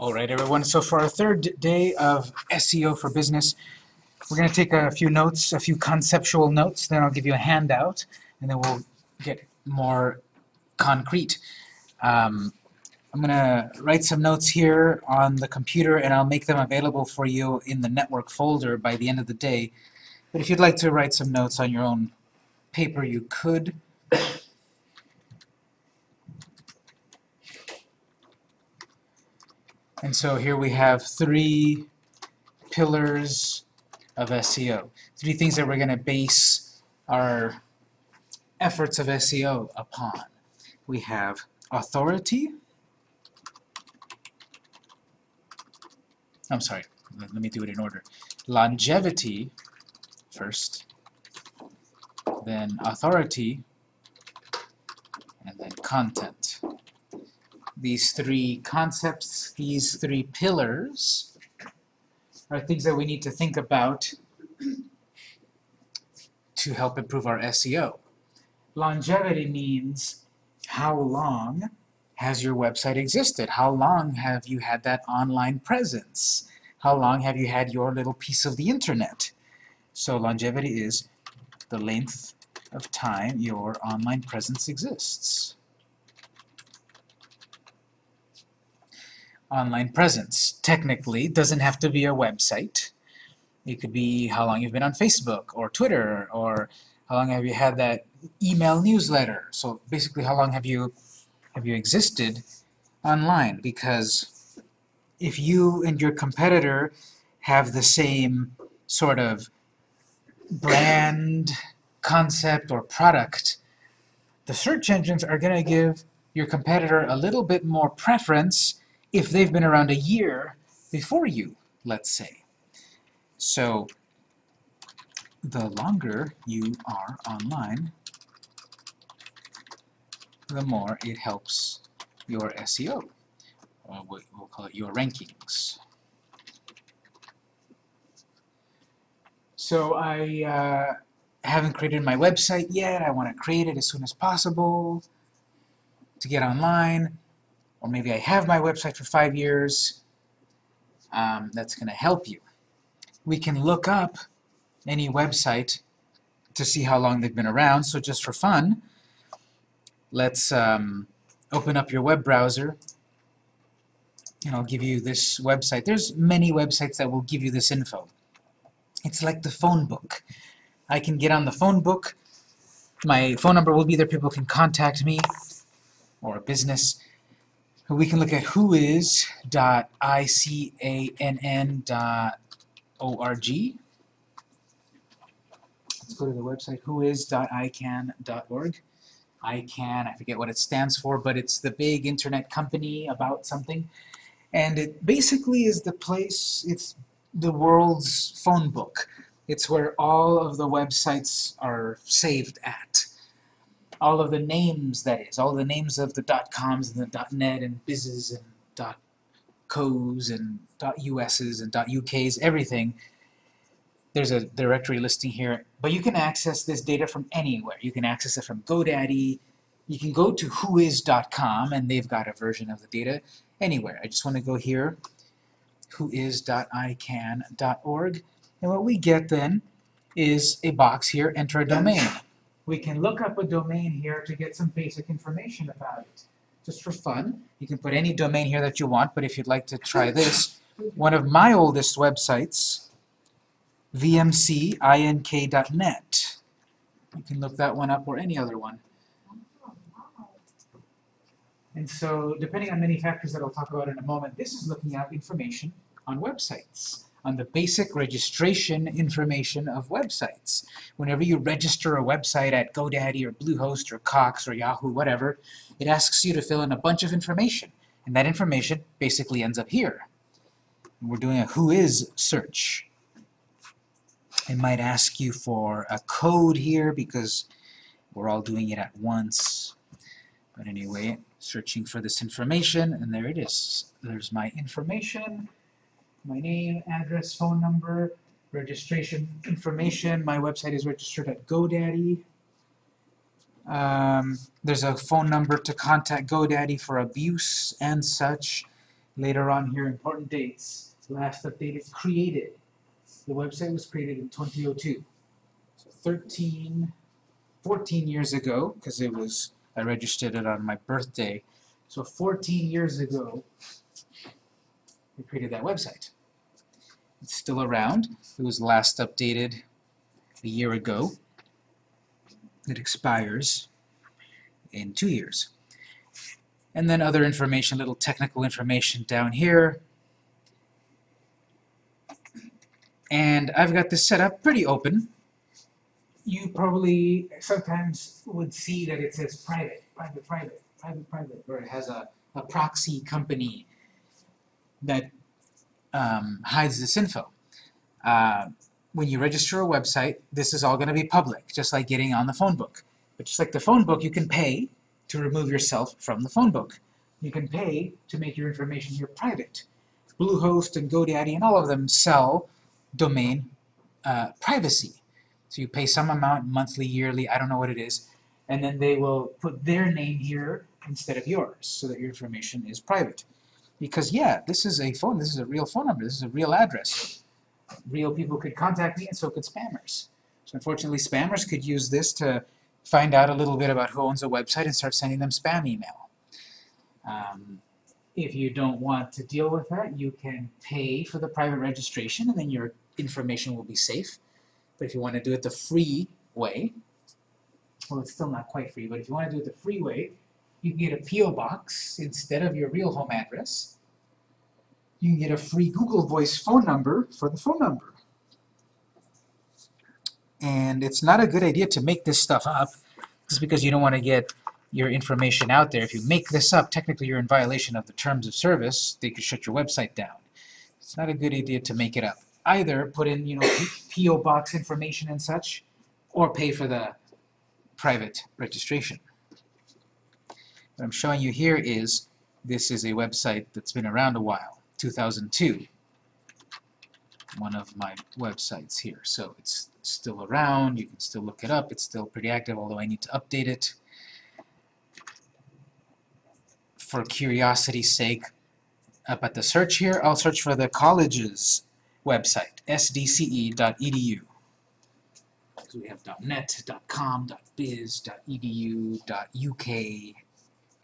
All right, everyone. So for our third day of SEO for Business, we're going to take a few notes, a few conceptual notes. Then I'll give you a handout, and then we'll get more concrete. Um, I'm going to write some notes here on the computer, and I'll make them available for you in the network folder by the end of the day. But if you'd like to write some notes on your own paper, you could. And so here we have three pillars of SEO. Three things that we're going to base our efforts of SEO upon. We have authority. I'm sorry, let me do it in order. Longevity first, then authority, and then content these three concepts, these three pillars, are things that we need to think about to help improve our SEO. Longevity means how long has your website existed? How long have you had that online presence? How long have you had your little piece of the internet? So longevity is the length of time your online presence exists. Online presence. Technically, doesn't have to be a website. It could be how long you've been on Facebook or Twitter or how long have you had that email newsletter. So basically, how long have you have you existed online? Because if you and your competitor have the same sort of brand, concept, or product, the search engines are going to give your competitor a little bit more preference if they've been around a year before you, let's say. So the longer you are online, the more it helps your SEO, or we'll call it your rankings. So I uh, haven't created my website yet. I want to create it as soon as possible to get online or maybe I have my website for five years, um, that's going to help you. We can look up any website to see how long they've been around, so just for fun, let's um, open up your web browser and I'll give you this website. There's many websites that will give you this info. It's like the phone book. I can get on the phone book, my phone number will be there, people can contact me, or a business, we can look at whois.icann.org. Let's go to the website whois.icann.org. ICANN, I forget what it stands for, but it's the big internet company about something. And it basically is the place, it's the world's phone book. It's where all of the websites are saved at all of the names, that is, all the names of the .coms and the .net and bizzes and .cos and .us's and .uk's, everything. There's a directory listing here, but you can access this data from anywhere. You can access it from GoDaddy. You can go to whois.com, and they've got a version of the data anywhere. I just want to go here, whois.icann.org, and what we get then is a box here, enter a domain we can look up a domain here to get some basic information about it. Just for fun, you can put any domain here that you want, but if you'd like to try this, one of my oldest websites, vmcink.net. You can look that one up or any other one. And so, depending on many factors that I'll talk about in a moment, this is looking at information on websites on the basic registration information of websites. Whenever you register a website at GoDaddy or Bluehost or Cox or Yahoo, whatever, it asks you to fill in a bunch of information. And that information basically ends up here. We're doing a whois search. It might ask you for a code here because we're all doing it at once. But anyway, searching for this information, and there it is. There's my information my name, address, phone number, registration information. My website is registered at GoDaddy. Um, there's a phone number to contact GoDaddy for abuse and such. Later on here, important dates. Last updated, created. The website was created in 2002. So 13, 14 years ago, because it was, I registered it on my birthday. So 14 years ago, created that website. It's still around. It was last updated a year ago. It expires in two years. And then other information, little technical information down here. And I've got this set up pretty open. You probably sometimes would see that it says private, private, private, private, private, or it has a, a proxy company that um, hides this info. Uh, when you register a website, this is all going to be public, just like getting on the phone book. But just like the phone book, you can pay to remove yourself from the phone book. You can pay to make your information here private. Bluehost and GoDaddy and all of them sell domain uh, privacy. So you pay some amount monthly, yearly, I don't know what it is, and then they will put their name here instead of yours so that your information is private. Because yeah, this is a phone, this is a real phone number, this is a real address. Real people could contact me and so could spammers. So unfortunately spammers could use this to find out a little bit about who owns a website and start sending them spam email. Um, if you don't want to deal with that, you can pay for the private registration and then your information will be safe. But if you want to do it the free way, well, it's still not quite free, but if you want to do it the free way, you can get a P.O. box instead of your real home address. You can get a free Google Voice phone number for the phone number. And it's not a good idea to make this stuff up just because you don't want to get your information out there. If you make this up, technically you're in violation of the terms of service. They could shut your website down. It's not a good idea to make it up. Either put in, you know, P.O. box information and such, or pay for the private registration. What I'm showing you here is this is a website that's been around a while, 2002. One of my websites here. So it's still around, you can still look it up, it's still pretty active, although I need to update it. For curiosity's sake, up at the search here, I'll search for the college's website, sdce.edu. So we have .net, .com, .biz, .edu, .uk,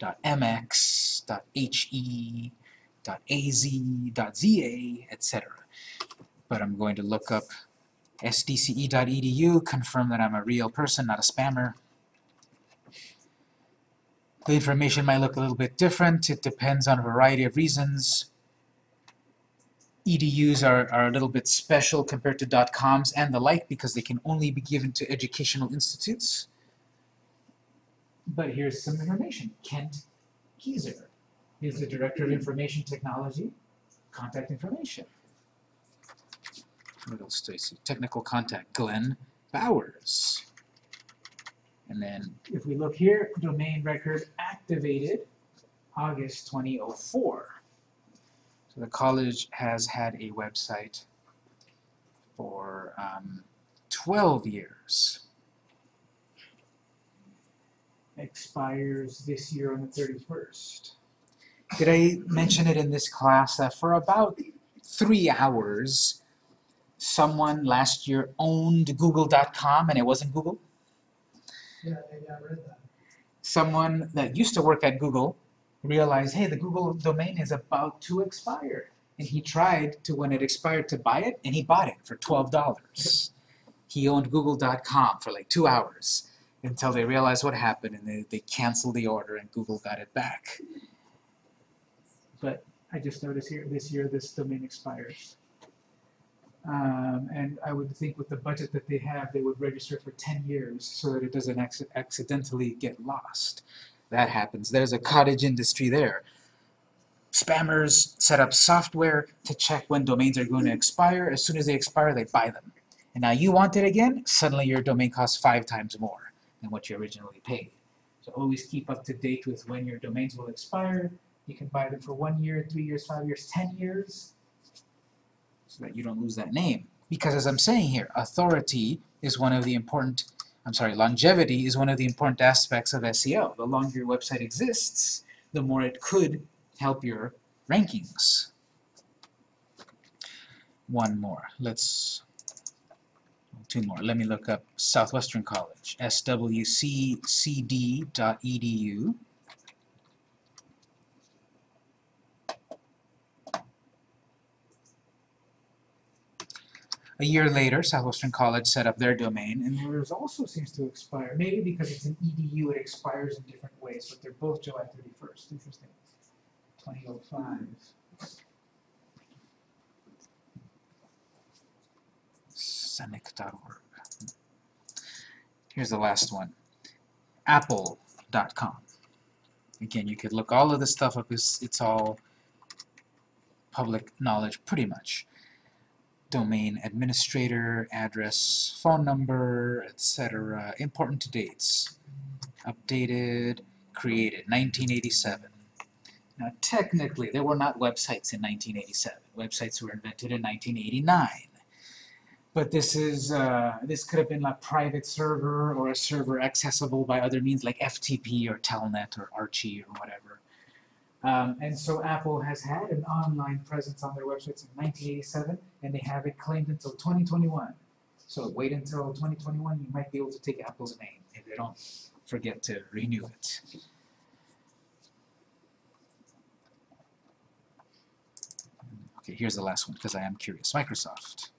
.mx, .he, .az, .za, etc. But I'm going to look up sdce.edu, confirm that I'm a real person, not a spammer. The information might look a little bit different. It depends on a variety of reasons. EDUs are, are a little bit special compared to .coms and the like because they can only be given to educational institutes. But here's some information. Kent Kieser is the Director of Information Technology. Contact information. What else do I see? Technical contact, Glenn Bowers. And then if we look here, domain record activated August 2004. So the college has had a website for um, 12 years. Expires this year on the 31st. Did I mention it in this class that for about three hours, someone last year owned google.com and it wasn't Google? Yeah, I read that. Someone that used to work at Google realized, hey, the Google domain is about to expire. And he tried to, when it expired, to buy it, and he bought it for $12. He owned google.com for like two hours until they realized what happened and they, they canceled the order and Google got it back. But I just noticed here, this year, this domain expires. Um, and I would think with the budget that they have, they would register for 10 years so that it doesn't acc accidentally get lost. That happens. There's a cottage industry there. Spammers set up software to check when domains are going to expire. As soon as they expire, they buy them. And now you want it again, suddenly your domain costs five times more than what you originally paid. So always keep up to date with when your domains will expire. You can buy them for one year, three years, five years, ten years, so that you don't lose that name. Because as I'm saying here, authority is one of the important, I'm sorry, longevity is one of the important aspects of SEO. The longer your website exists, the more it could help your rankings. One more. Let's two more. Let me look up Southwestern College, swccd.edu. A year later, Southwestern College set up their domain, and theirs also seems to expire. Maybe because it's an EDU, it expires in different ways, but they're both July 31st. Interesting. 2005. Here's the last one. Apple.com. Again, you could look all of this stuff up. It's, it's all public knowledge, pretty much. Domain administrator, address, phone number, etc. Important dates. Updated, created, 1987. Now, technically, there were not websites in 1987. Websites were invented in 1989. But this is uh, this could have been a private server or a server accessible by other means like FTP or Telnet or Archie or whatever. Um, and so Apple has had an online presence on their websites in 1987, and they have it claimed until 2021. So wait until 2021, you might be able to take Apple's name if they don't forget to renew it. Okay, here's the last one because I am curious. Microsoft.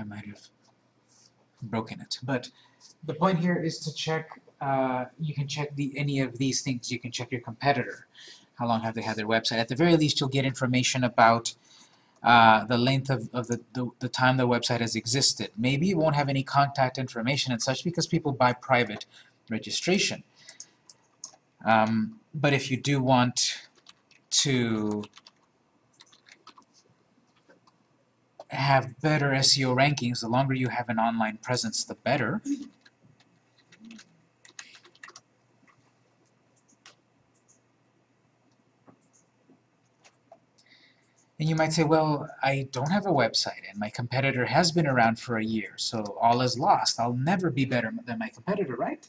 I might have broken it. But the point here is to check, uh, you can check the any of these things. You can check your competitor. How long have they had their website? At the very least, you'll get information about uh, the length of, of the, the, the time the website has existed. Maybe it won't have any contact information and such because people buy private registration. Um, but if you do want to have better SEO rankings, the longer you have an online presence, the better. And you might say, well, I don't have a website and my competitor has been around for a year, so all is lost. I'll never be better than my competitor, right?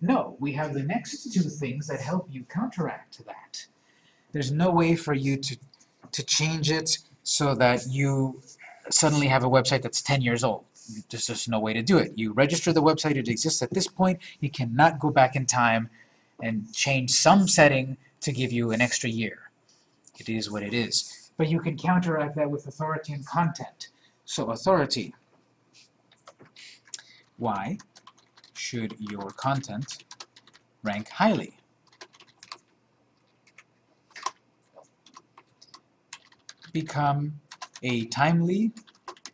No, we have the next two things that help you counteract that. There's no way for you to, to change it so that you suddenly have a website that's 10 years old. There's just no way to do it. You register the website, it exists at this point, you cannot go back in time and change some setting to give you an extra year. It is what it is. But you can counteract that with authority and content. So authority. Why should your content rank highly? Become a timely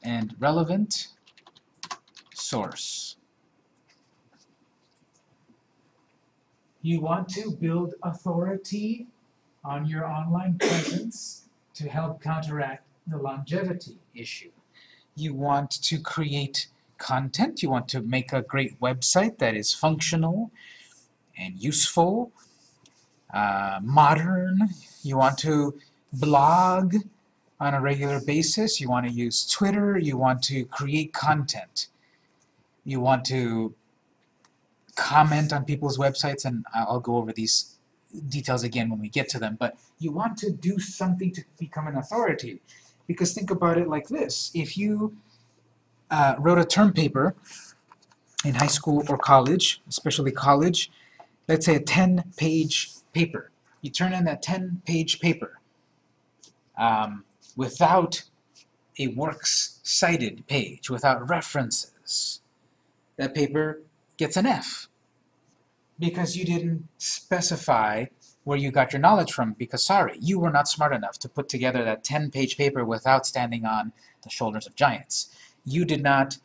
and relevant source. You want to build authority on your online presence to help counteract the longevity issue. You want to create content, you want to make a great website that is functional and useful, uh, modern, you want to blog on a regular basis, you want to use Twitter, you want to create content, you want to comment on people's websites, and I'll go over these details again when we get to them, but you want to do something to become an authority. Because think about it like this. If you uh, wrote a term paper in high school or college, especially college, let's say a 10-page paper. You turn in that 10-page paper um, without a works cited page, without references. That paper gets an F because you didn't specify where you got your knowledge from because sorry, you were not smart enough to put together that 10-page paper without standing on the shoulders of giants. You did not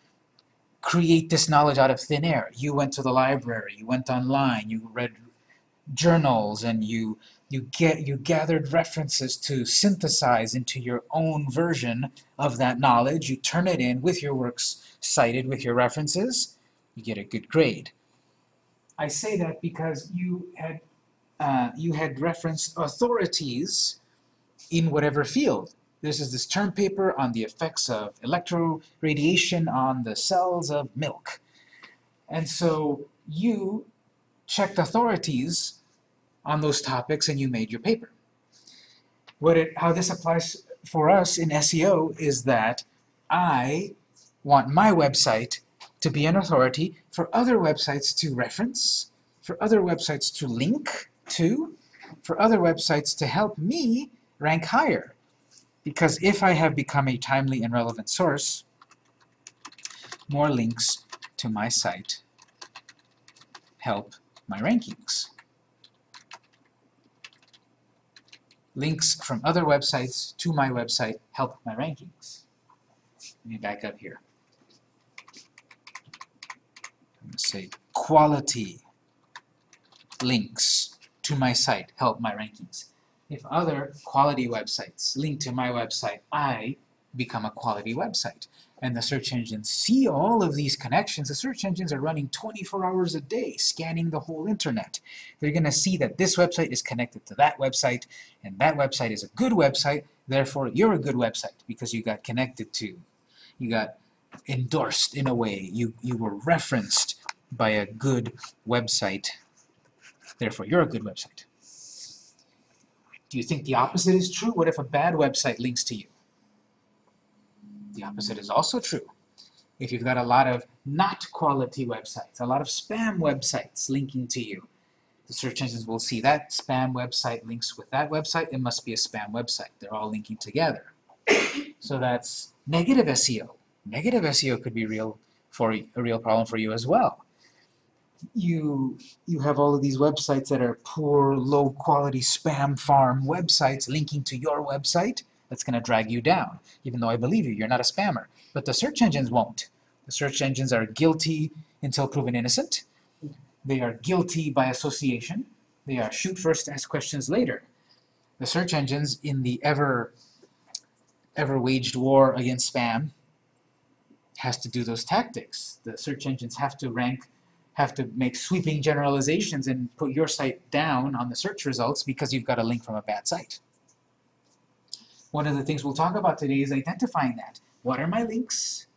create this knowledge out of thin air. You went to the library, you went online, you read journals, and you you get you gathered references to synthesize into your own version of that knowledge. You turn it in with your works cited with your references, you get a good grade. I say that because you had uh, you had referenced authorities in whatever field. This is this term paper on the effects of electroradiation on the cells of milk. And so you checked authorities on those topics and you made your paper. What it, how this applies for us in SEO is that I want my website to be an authority for other websites to reference, for other websites to link to, for other websites to help me rank higher. Because if I have become a timely and relevant source, more links to my site help my rankings. Links from other websites to my website help my rankings. Let me back up here. I'm going to say quality links to my site help my rankings. If other quality websites link to my website, I become a quality website. And the search engines see all of these connections. The search engines are running 24 hours a day, scanning the whole internet. They're going to see that this website is connected to that website, and that website is a good website, therefore you're a good website because you got connected to, you got endorsed in a way, you, you were referenced by a good website, therefore you're a good website. Do you think the opposite is true? What if a bad website links to you? The opposite is also true. If you've got a lot of not quality websites, a lot of spam websites linking to you, the search engines will see that spam website links with that website, it must be a spam website. They're all linking together. So that's negative SEO. Negative SEO could be real for a real problem for you as well. You you have all of these websites that are poor, low quality spam farm websites linking to your website that's going to drag you down, even though I believe you, you're not a spammer. But the search engines won't. The search engines are guilty until proven innocent. They are guilty by association. They are shoot first, ask questions later. The search engines in the ever ever waged war against spam has to do those tactics. The search engines have to rank, have to make sweeping generalizations and put your site down on the search results because you've got a link from a bad site. One of the things we'll talk about today is identifying that. What are my links?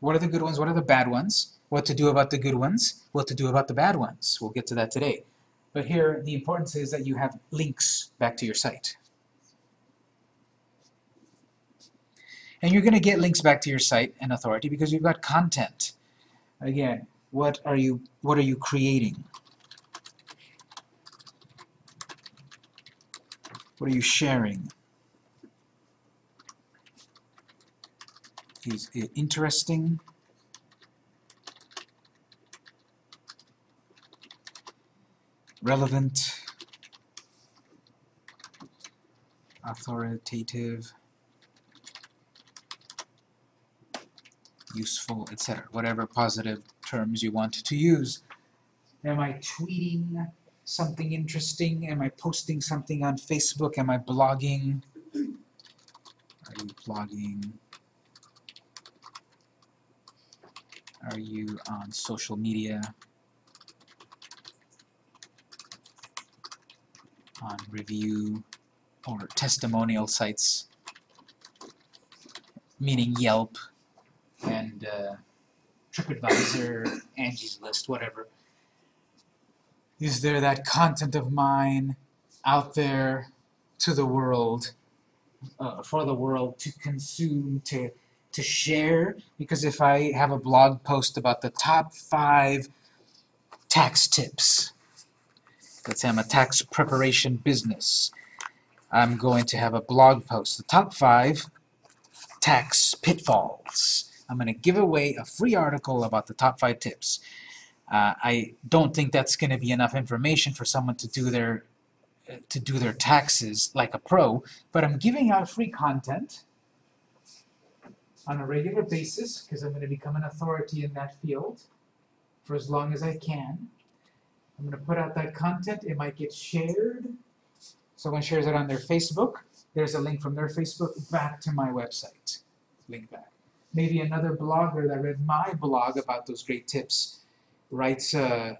What are the good ones? What are the bad ones? What to do about the good ones? What to do about the bad ones? We'll get to that today. But here, the importance is that you have links back to your site. And you're going to get links back to your site and authority because you've got content. Again, what are you what are you creating? What are you sharing? Is it interesting? Relevant? Authoritative? Useful, etc. Whatever positive terms you want to use. Am I tweeting something interesting? Am I posting something on Facebook? Am I blogging? Are you blogging? Are you on social media? On review or testimonial sites, meaning Yelp and uh, TripAdvisor, Angie's List, whatever. Is there that content of mine out there to the world, uh, for the world to consume, to to share because if I have a blog post about the top five tax tips, let's say I'm a tax preparation business, I'm going to have a blog post, the top five tax pitfalls. I'm going to give away a free article about the top five tips. Uh, I don't think that's going to be enough information for someone to do their to do their taxes like a pro, but I'm giving out free content on a regular basis because I'm going to become an authority in that field for as long as I can. I'm going to put out that content. It might get shared. Someone shares it on their Facebook. There's a link from their Facebook back to my website. Link back. Maybe another blogger that read my blog about those great tips writes a,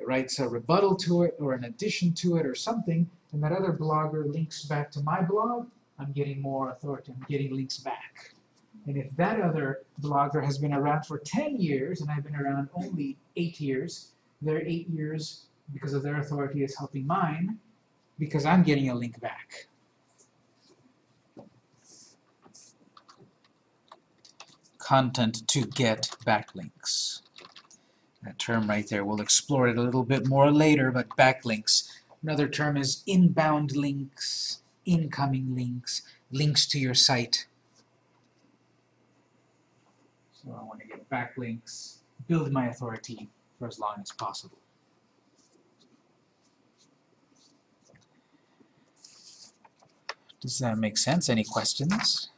writes a rebuttal to it or an addition to it or something, and that other blogger links back to my blog, I'm getting more authority, I'm getting links back. And if that other blogger has been around for 10 years and I've been around only 8 years, their 8 years, because of their authority, is helping mine because I'm getting a link back. Content to get backlinks. That term right there, we'll explore it a little bit more later, but backlinks. Another term is inbound links, incoming links, links to your site. So I want to get backlinks, build my authority for as long as possible. Does that make sense? Any questions?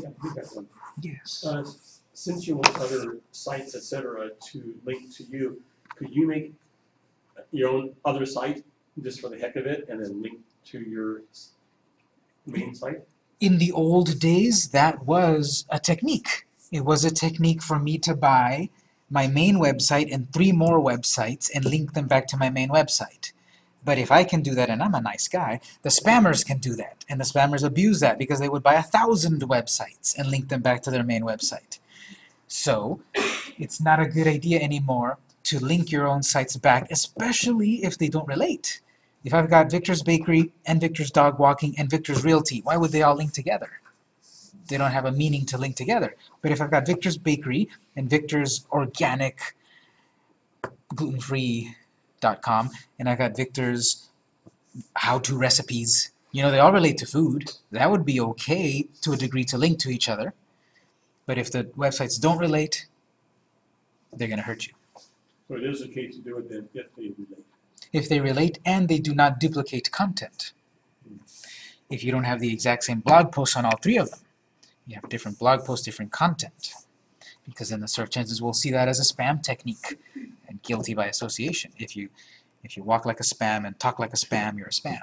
Yeah, got one. Yes. Uh, since you want other sites, et cetera, to link to you, could you make your own other site just for the heck of it and then link to your main site? in the old days, that was a technique. It was a technique for me to buy my main website and three more websites and link them back to my main website. But if I can do that, and I'm a nice guy, the spammers can do that. And the spammers abuse that because they would buy a thousand websites and link them back to their main website. So, it's not a good idea anymore to link your own sites back, especially if they don't relate. If I've got Victor's Bakery and Victor's Dog Walking and Victor's Realty, why would they all link together? They don't have a meaning to link together. But if I've got Victor's Bakery and Victor's Organic Gluten-free.com and I've got Victor's how-to recipes, you know, they all relate to food. That would be okay to a degree to link to each other. But if the websites don't relate, they're going to hurt you. So it is okay to do it then if they relate. if they relate and they do not duplicate content. If you don't have the exact same blog post on all three of them, you have different blog posts, different content. Because then the search engines will see that as a spam technique and guilty by association. If you if you walk like a spam and talk like a spam, you're a spam.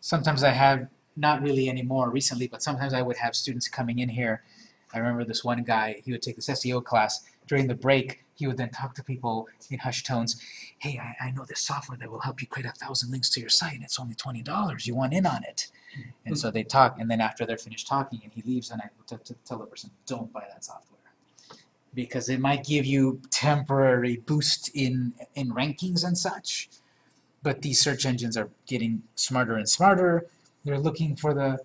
Sometimes I have, not really anymore recently, but sometimes I would have students coming in here. I remember this one guy, he would take this SEO class. During the break, he would then talk to people in hushed tones. Hey, I, I know this software that will help you create a thousand links to your site, and it's only twenty dollars. You want in on it? And hmm. so they talk, and then after they're finished talking, and he leaves, and I t- t- tell the person, don't buy that software because it might give you temporary boost in in rankings and such. But these search engines are getting smarter and smarter. They're looking for the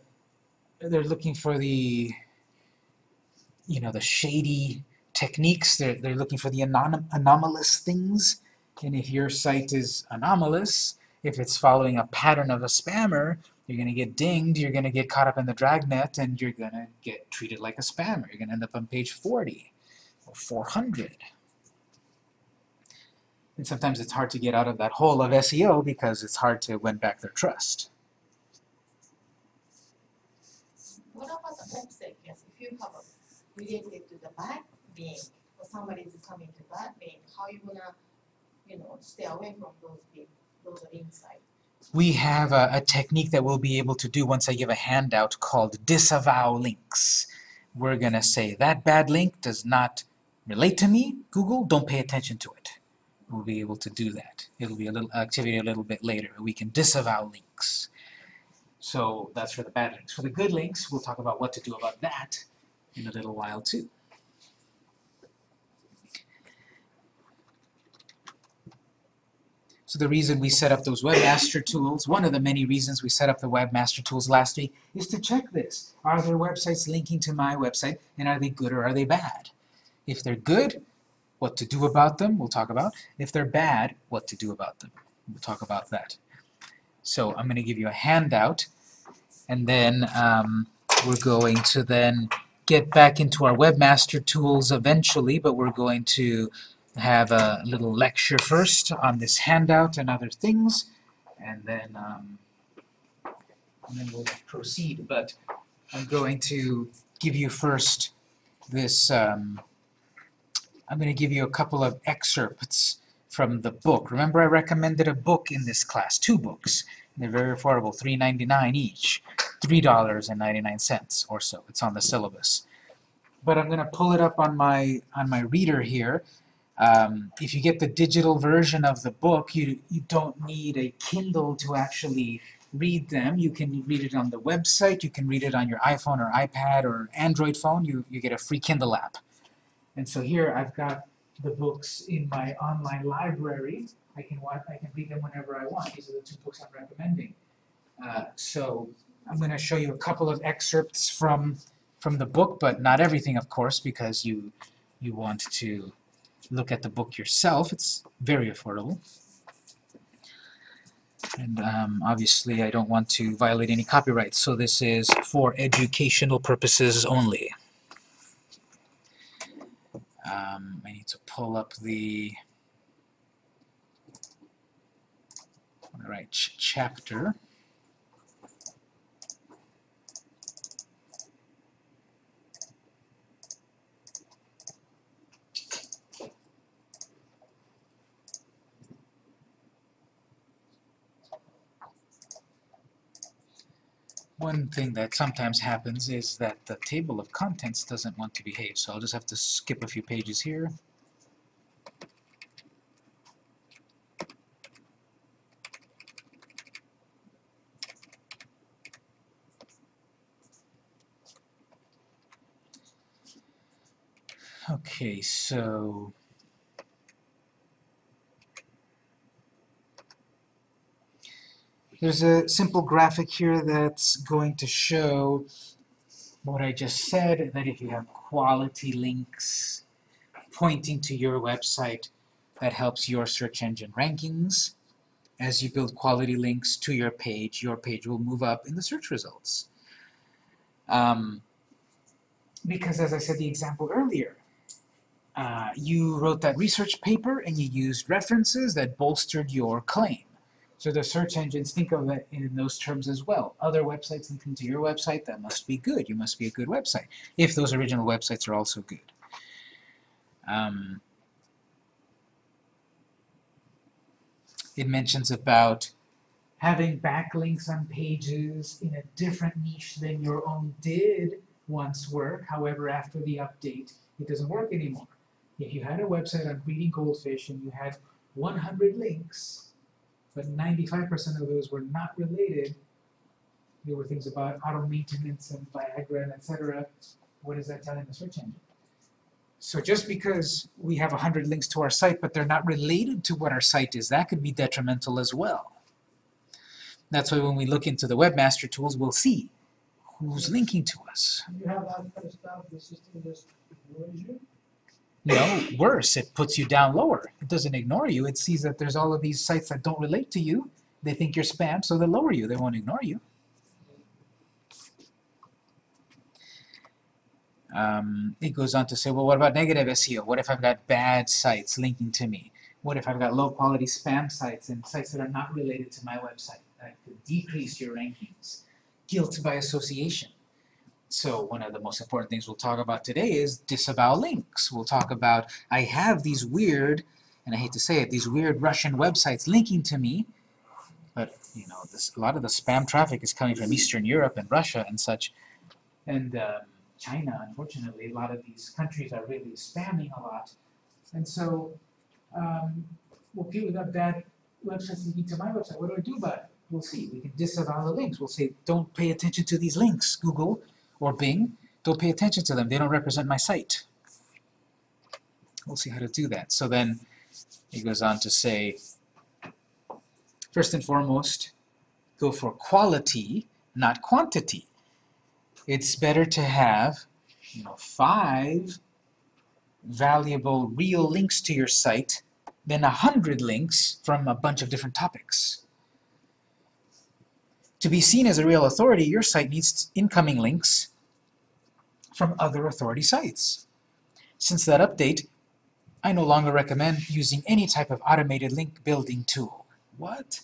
they're looking for the you know the shady techniques. They're, they're looking for the anom- anomalous things. And if your site is anomalous, if it's following a pattern of a spammer, you're going to get dinged, you're going to get caught up in the dragnet, and you're going to get treated like a spammer. You're going to end up on page 40 or 400. And sometimes it's hard to get out of that hole of SEO because it's hard to win back their trust. What about the offset? Yes, if you have a related to the back being, or somebody is coming to that being, how you gonna, you know, stay away from those link, those are sites? We have a, a technique that we'll be able to do once I give a handout called disavow links. We're going to say that bad link does not relate to me, Google, don't pay attention to it. We'll be able to do that. It'll be a little activity a little bit later. We can disavow links. So that's for the bad links. For the good links, we'll talk about what to do about that in a little while too. So the reason we set up those webmaster tools, one of the many reasons we set up the webmaster tools last week, is to check this. Are there websites linking to my website, and are they good or are they bad? If they're good, what to do about them, we'll talk about. If they're bad, what to do about them. We'll talk about that. So I'm going to give you a handout, and then um, we're going to then get back into our webmaster tools eventually, but we're going to have a little lecture first on this handout and other things, and then um, and then we'll proceed. But I'm going to give you first this. Um, I'm going to give you a couple of excerpts from the book. Remember, I recommended a book in this class, two books. They're very affordable, $3.99 each, three dollars and ninety nine cents or so. It's on the syllabus. But I'm gonna pull it up on my on my reader here. Um, if you get the digital version of the book, you you don't need a Kindle to actually read them. You can read it on the website. You can read it on your iPhone or iPad or Android phone. You you get a free Kindle app. And so here I've got the books in my online library. I can watch, I can read them whenever I want. These are the two books I'm recommending. Uh, so I'm going to show you a couple of excerpts from from the book, but not everything, of course, because you you want to look at the book yourself. It's very affordable. And um, obviously, I don't want to violate any copyright, so this is for educational purposes only. Um, I need to pull up the right ch chapter. One thing that sometimes happens is that the table of contents doesn't want to behave, so I'll just have to skip a few pages here. Okay, so there's a simple graphic here that's going to show what I just said, that if you have quality links pointing to your website, that helps your search engine rankings. As you build quality links to your page, your page will move up in the search results. Um, because as I said the example earlier, uh, you wrote that research paper and you used references that bolstered your claim. So the search engines think of it in those terms as well. Other websites linking to your website, that must be good. You must be a good website, if those original websites are also good. Um, it mentions about having backlinks on pages in a different niche than your own did once work. However, after the update, it doesn't work anymore. If you had a website on breeding goldfish and you had 100 links, but 95% of those were not related, there were things about auto maintenance and Viagra and etc. What is that telling the search engine? So just because we have 100 links to our site, but they're not related to what our site is, that could be detrimental as well. That's why when we look into the webmaster tools, we'll see who's linking to us. You have that stuff, just? No, worse, it puts you down lower. It doesn't ignore you. It sees that there's all of these sites that don't relate to you. They think you're spam, so they lower you. They won't ignore you. Um, it goes on to say, well, what about negative SEO? What if I've got bad sites linking to me? What if I've got low quality spam sites and sites that are not related to my website? That could decrease your rankings. Guilt by association. So one of the most important things we'll talk about today is disavow links. We'll talk about, I have these weird, and I hate to say it, these weird Russian websites linking to me, but you know, this, a lot of the spam traffic is coming from Eastern Europe and Russia and such, and um, China, unfortunately, a lot of these countries are really spamming a lot, and so, um, well, people got bad websites linking to my website, what do I do about it? We'll see, we can disavow the links, we'll say, don't pay attention to these links, Google, or Bing, don't pay attention to them. They don't represent my site. We'll see how to do that. So then he goes on to say, first and foremost, go for quality, not quantity. It's better to have, you know, five valuable real links to your site than a hundred links from a bunch of different topics. To be seen as a real authority, your site needs incoming links from other authority sites. Since that update, I no longer recommend using any type of automated link building tool. What?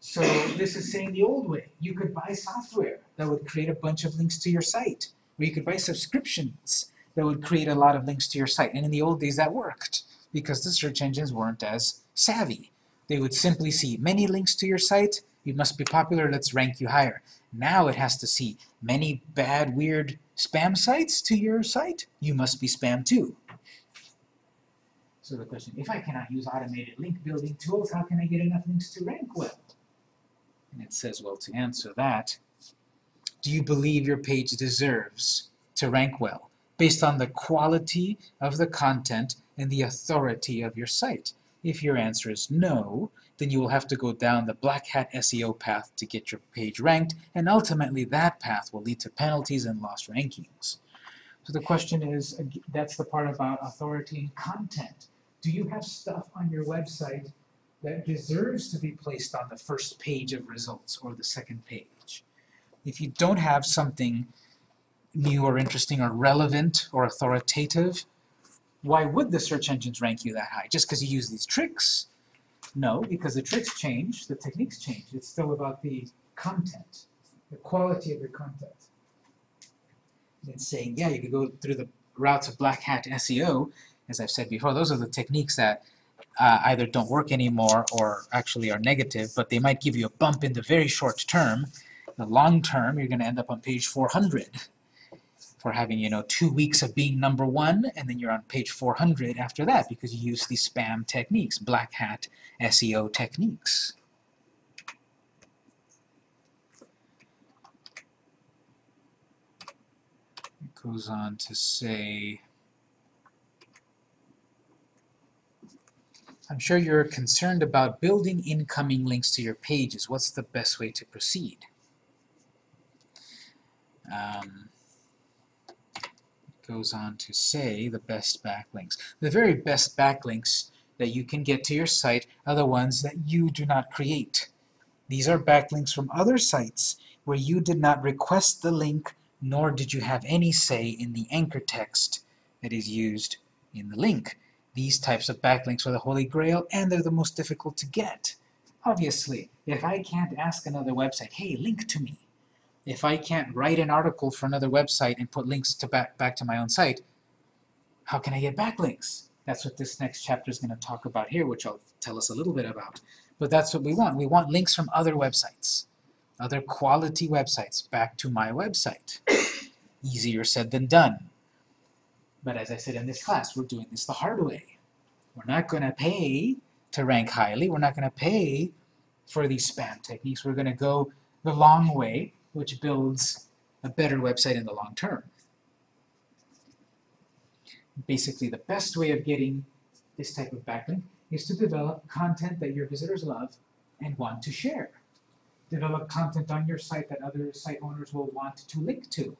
So this is saying the old way. You could buy software that would create a bunch of links to your site. Or you could buy subscriptions that would create a lot of links to your site. And in the old days that worked because the search engines weren't as savvy. They would simply see many links to your site, You must be popular, let's rank you higher. Now it has to see many bad, weird spam sites to your site. You must be spam too. So the question, if I cannot use automated link building tools, how can I get enough links to rank well? And it says, well, to answer that, do you believe your page deserves to rank well based on the quality of the content and the authority of your site? If your answer is no, then you will have to go down the black hat SEO path to get your page ranked, and ultimately that path will lead to penalties and lost rankings. So the question is, that's the part about authority and content. Do you have stuff on your website that deserves to be placed on the first page of results or the second page? If you don't have something new or interesting or relevant or authoritative, why would the search engines rank you that high? Just because you use these tricks? No, because the tricks change, the techniques change. It's still about the content, the quality of your content. And saying, yeah, you could go through the routes of black hat SEO, as I've said before, those are the techniques that uh, either don't work anymore or actually are negative, but they might give you a bump in the very short term. The long term, you're going to end up on page 400 for having, you know, two weeks of being number one, and then you're on page 400 after that because you use these spam techniques, black hat SEO techniques. It goes on to say, I'm sure you're concerned about building incoming links to your pages. What's the best way to proceed? Um, goes on to say the best backlinks. The very best backlinks that you can get to your site are the ones that you do not create. These are backlinks from other sites where you did not request the link nor did you have any say in the anchor text that is used in the link. These types of backlinks are the holy grail and they're the most difficult to get. Obviously, if I can't ask another website, hey, link to me, if I can't write an article for another website and put links to back, back to my own site, how can I get backlinks? That's what this next chapter is going to talk about here, which I'll tell us a little bit about. But that's what we want. We want links from other websites, other quality websites back to my website. Easier said than done. But as I said in this class, we're doing this the hard way. We're not going to pay to rank highly. We're not going to pay for these spam techniques. We're going to go the long way, which builds a better website in the long term. Basically, the best way of getting this type of backlink is to develop content that your visitors love and want to share. Develop content on your site that other site owners will want to link to.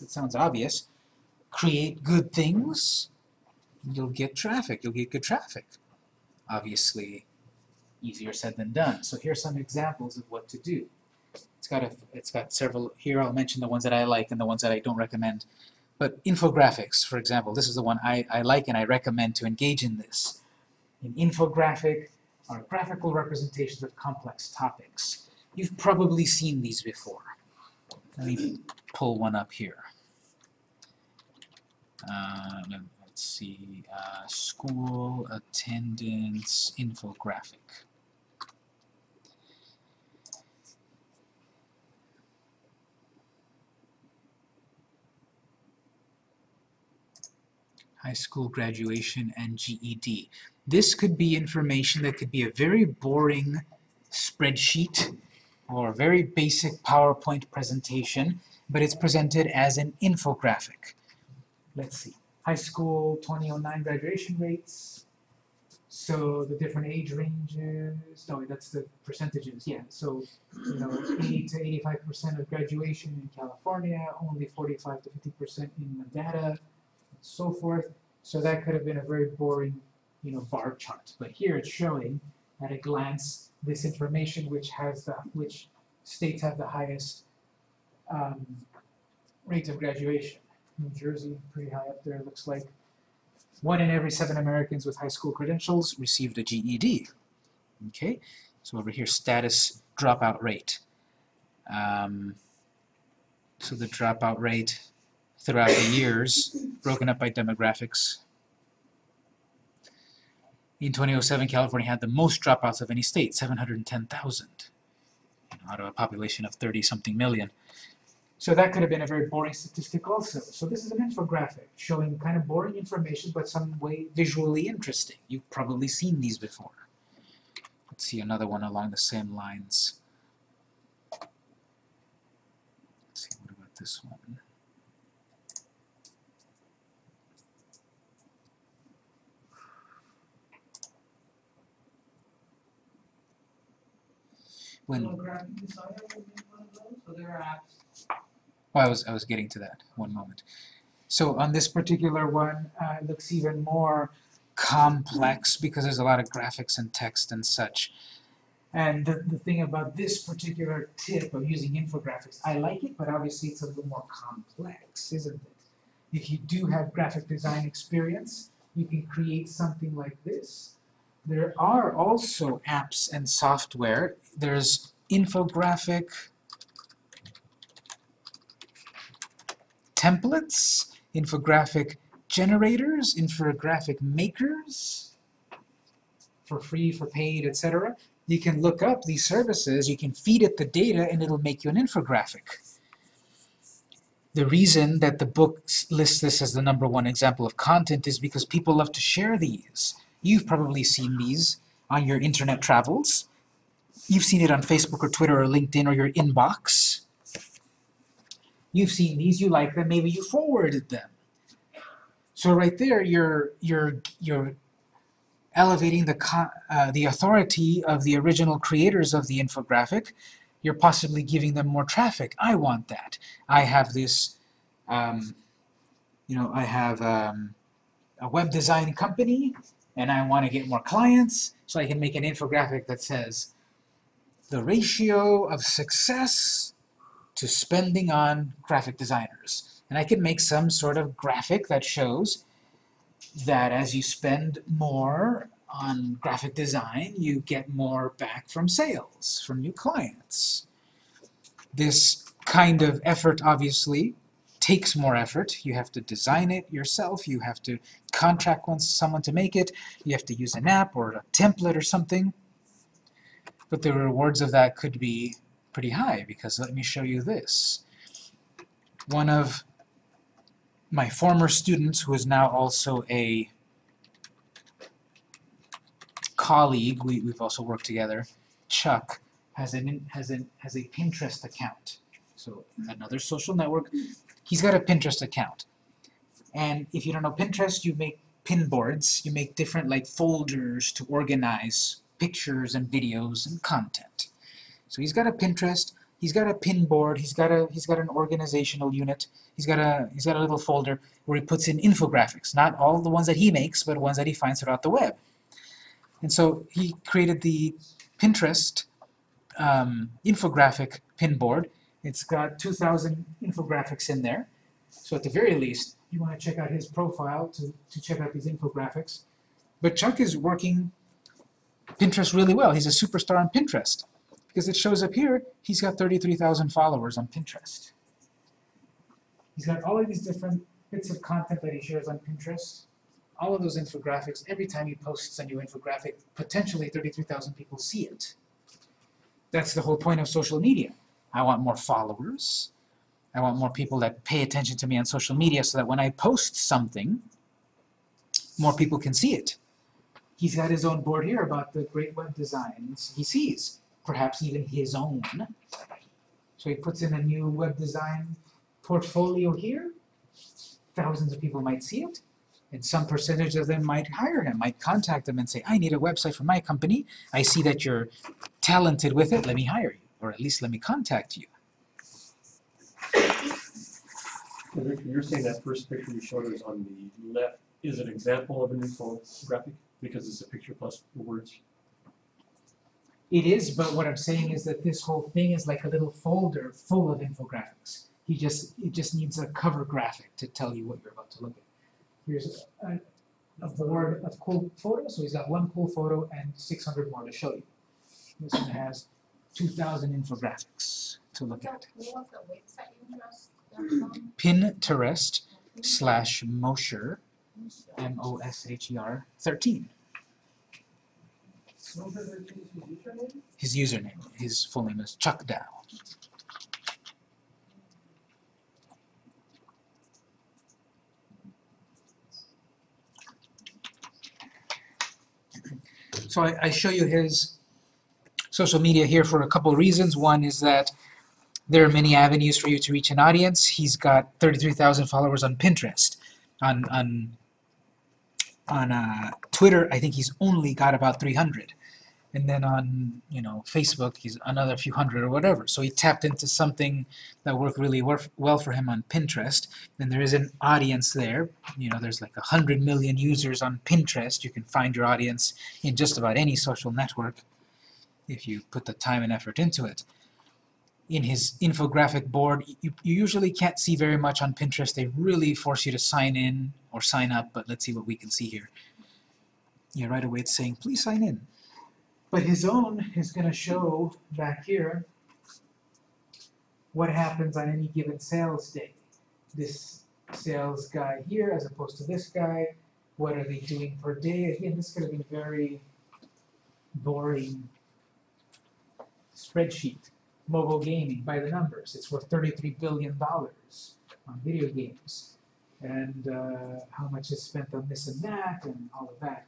That sounds obvious. Create good things, you'll get traffic, you'll get good traffic. Obviously, easier said than done. So here's some examples of what to do. It's got a, it's got several, here I'll mention the ones that I like and the ones that I don't recommend. But infographics, for example, this is the one I, I like and I recommend to engage in this. An infographic are graphical representations of complex topics. You've probably seen these before. Let me pull one up here. Uh, let- let's see, uh, school attendance infographic. High school graduation and GED. This could be information that could be a very boring spreadsheet or a very basic PowerPoint presentation, but it's presented as an infographic. Let's see, high school 2009 graduation rates. So the different age ranges, no, that's the percentages, yeah. So, you know, 80 to 85% of graduation in California, only 45 to 50% in Nevada, so forth. So that could have been a very boring, you know, bar chart. But here it's showing at a glance this information which has the which states have the highest um, rates of graduation. New Jersey, pretty high up there, looks like. One in every seven Americans with high school credentials received a GED. Okay, so over here, status dropout rate. Um, so the dropout rate throughout the years, broken up by demographics. In 2007, California had the most dropouts of any state, 710,000. out of a population of 30 something million. So that could have been a very boring statistic also. So this is an infographic showing kind of boring information but some way visually interesting. You've probably seen these before. Let's see another one along the same lines. Let's see, what about this one? When So graphic designer would be one of those, so there are apps. Well, I was, I was getting to that, one moment. So on this particular one, uh, it looks even more complex because there's a lot of graphics and text and such. And the, the thing about this particular tip of using infographics, I like it, but obviously it's a little more complex, isn't it? If you do have graphic design experience, you can create something like this. There are also apps and software. There's infographic templates, infographic generators, infographic makers for free, for paid, etc. You can look up these services, you can feed it the data, and it'll make you an infographic. The reason that the book lists this as the number one example of content is because people love to share these. You've probably seen these on your internet travels. You've seen it on Facebook or Twitter or LinkedIn or your inbox. You've seen these, you like them, maybe you forwarded them. So right there, you're you're you're elevating the uh, the authority of the original creators of the infographic. You're possibly giving them more traffic. I want that. I have this, um, you know, I have um, a web design company, and I want to get more clients, so I can make an infographic that says the ratio of success to spending on graphic designers. And I can make some sort of graphic that shows that as you spend more on graphic design, you get more back from sales, from new clients. This kind of effort obviously takes more effort. You have to design it yourself, you have to contract one, someone to make it, you have to use an app or a template or something. But the rewards of that could be pretty high because let me show you this. One of my former students, who is now also a colleague, we, we've also worked together, Chuck, has an has an has a Pinterest account. So another social network. He's got a Pinterest account. And if you don't know Pinterest, you make pin boards, you make different like folders to organize pictures and videos and content. So he's got a Pinterest, he's got a pin board, he's got a he's got an organizational unit, he's got a he's got a little folder where he puts in infographics, not all the ones that he makes, but ones that he finds throughout the web. And so he created the Pinterest um, infographic pin board. It's got 2,000 infographics in there. So at the very least, you want to check out his profile to, to check out these infographics. But Chuck is working Pinterest really well. He's a superstar on Pinterest because it shows up here, he's got 33,000 followers on Pinterest. He's got all of these different bits of content that he shares on Pinterest. All of those infographics, every time he posts a new infographic, potentially 33,000 people see it. That's the whole point of social media. I want more followers. I want more people that pay attention to me on social media so that when I post something, more people can see it. He's got his own board here about the great web designs he sees, perhaps even his own. So he puts in a new web design portfolio here. Thousands of people might see it, and some percentage of them might hire him, might contact him and say, I need a website for my company. I see that you're talented with it, let me hire you, or at least let me contact you. And you're saying that first picture you showed us on the left is an example of an infographic because it's a picture plus the words. It is, but what I'm saying is that this whole thing is like a little folder full of infographics. He just, it just needs a cover graphic to tell you what you're about to look at. Here's a, a board of cool photos, so he's got one cool photo and six hundred more to show you. This one has two thousand infographics to look at. what was the website interest? Pinterest slash Mosher, M O S H R thirteen. Don't ever change his username? His username, his full name is Chuck Dow. So I, I show you his social media here for a couple of reasons. One is that there are many avenues for you to reach an audience. He's got 33,000 followers on Pinterest. On, on, on uh, Twitter, I think he's only got about 300 and then on you know Facebook he's another few hundred or whatever. So he tapped into something that worked really well for him on Pinterest. And there is an audience there. You know, there's like a hundred million users on Pinterest. You can find your audience in just about any social network if you put the time and effort into it. In his infographic board, you, you usually can't see very much on Pinterest. They really force you to sign in or sign up, but let's see what we can see here. Yeah, right away it's saying, please sign in. But his own is going to show back here what happens on any given sales day. This sales guy here as opposed to this guy, what are they doing per day? Again, this could have been very boring spreadsheet. Mobile gaming by the numbers, it's worth $33 billion on video games. And uh, how much is spent on this and that and all of that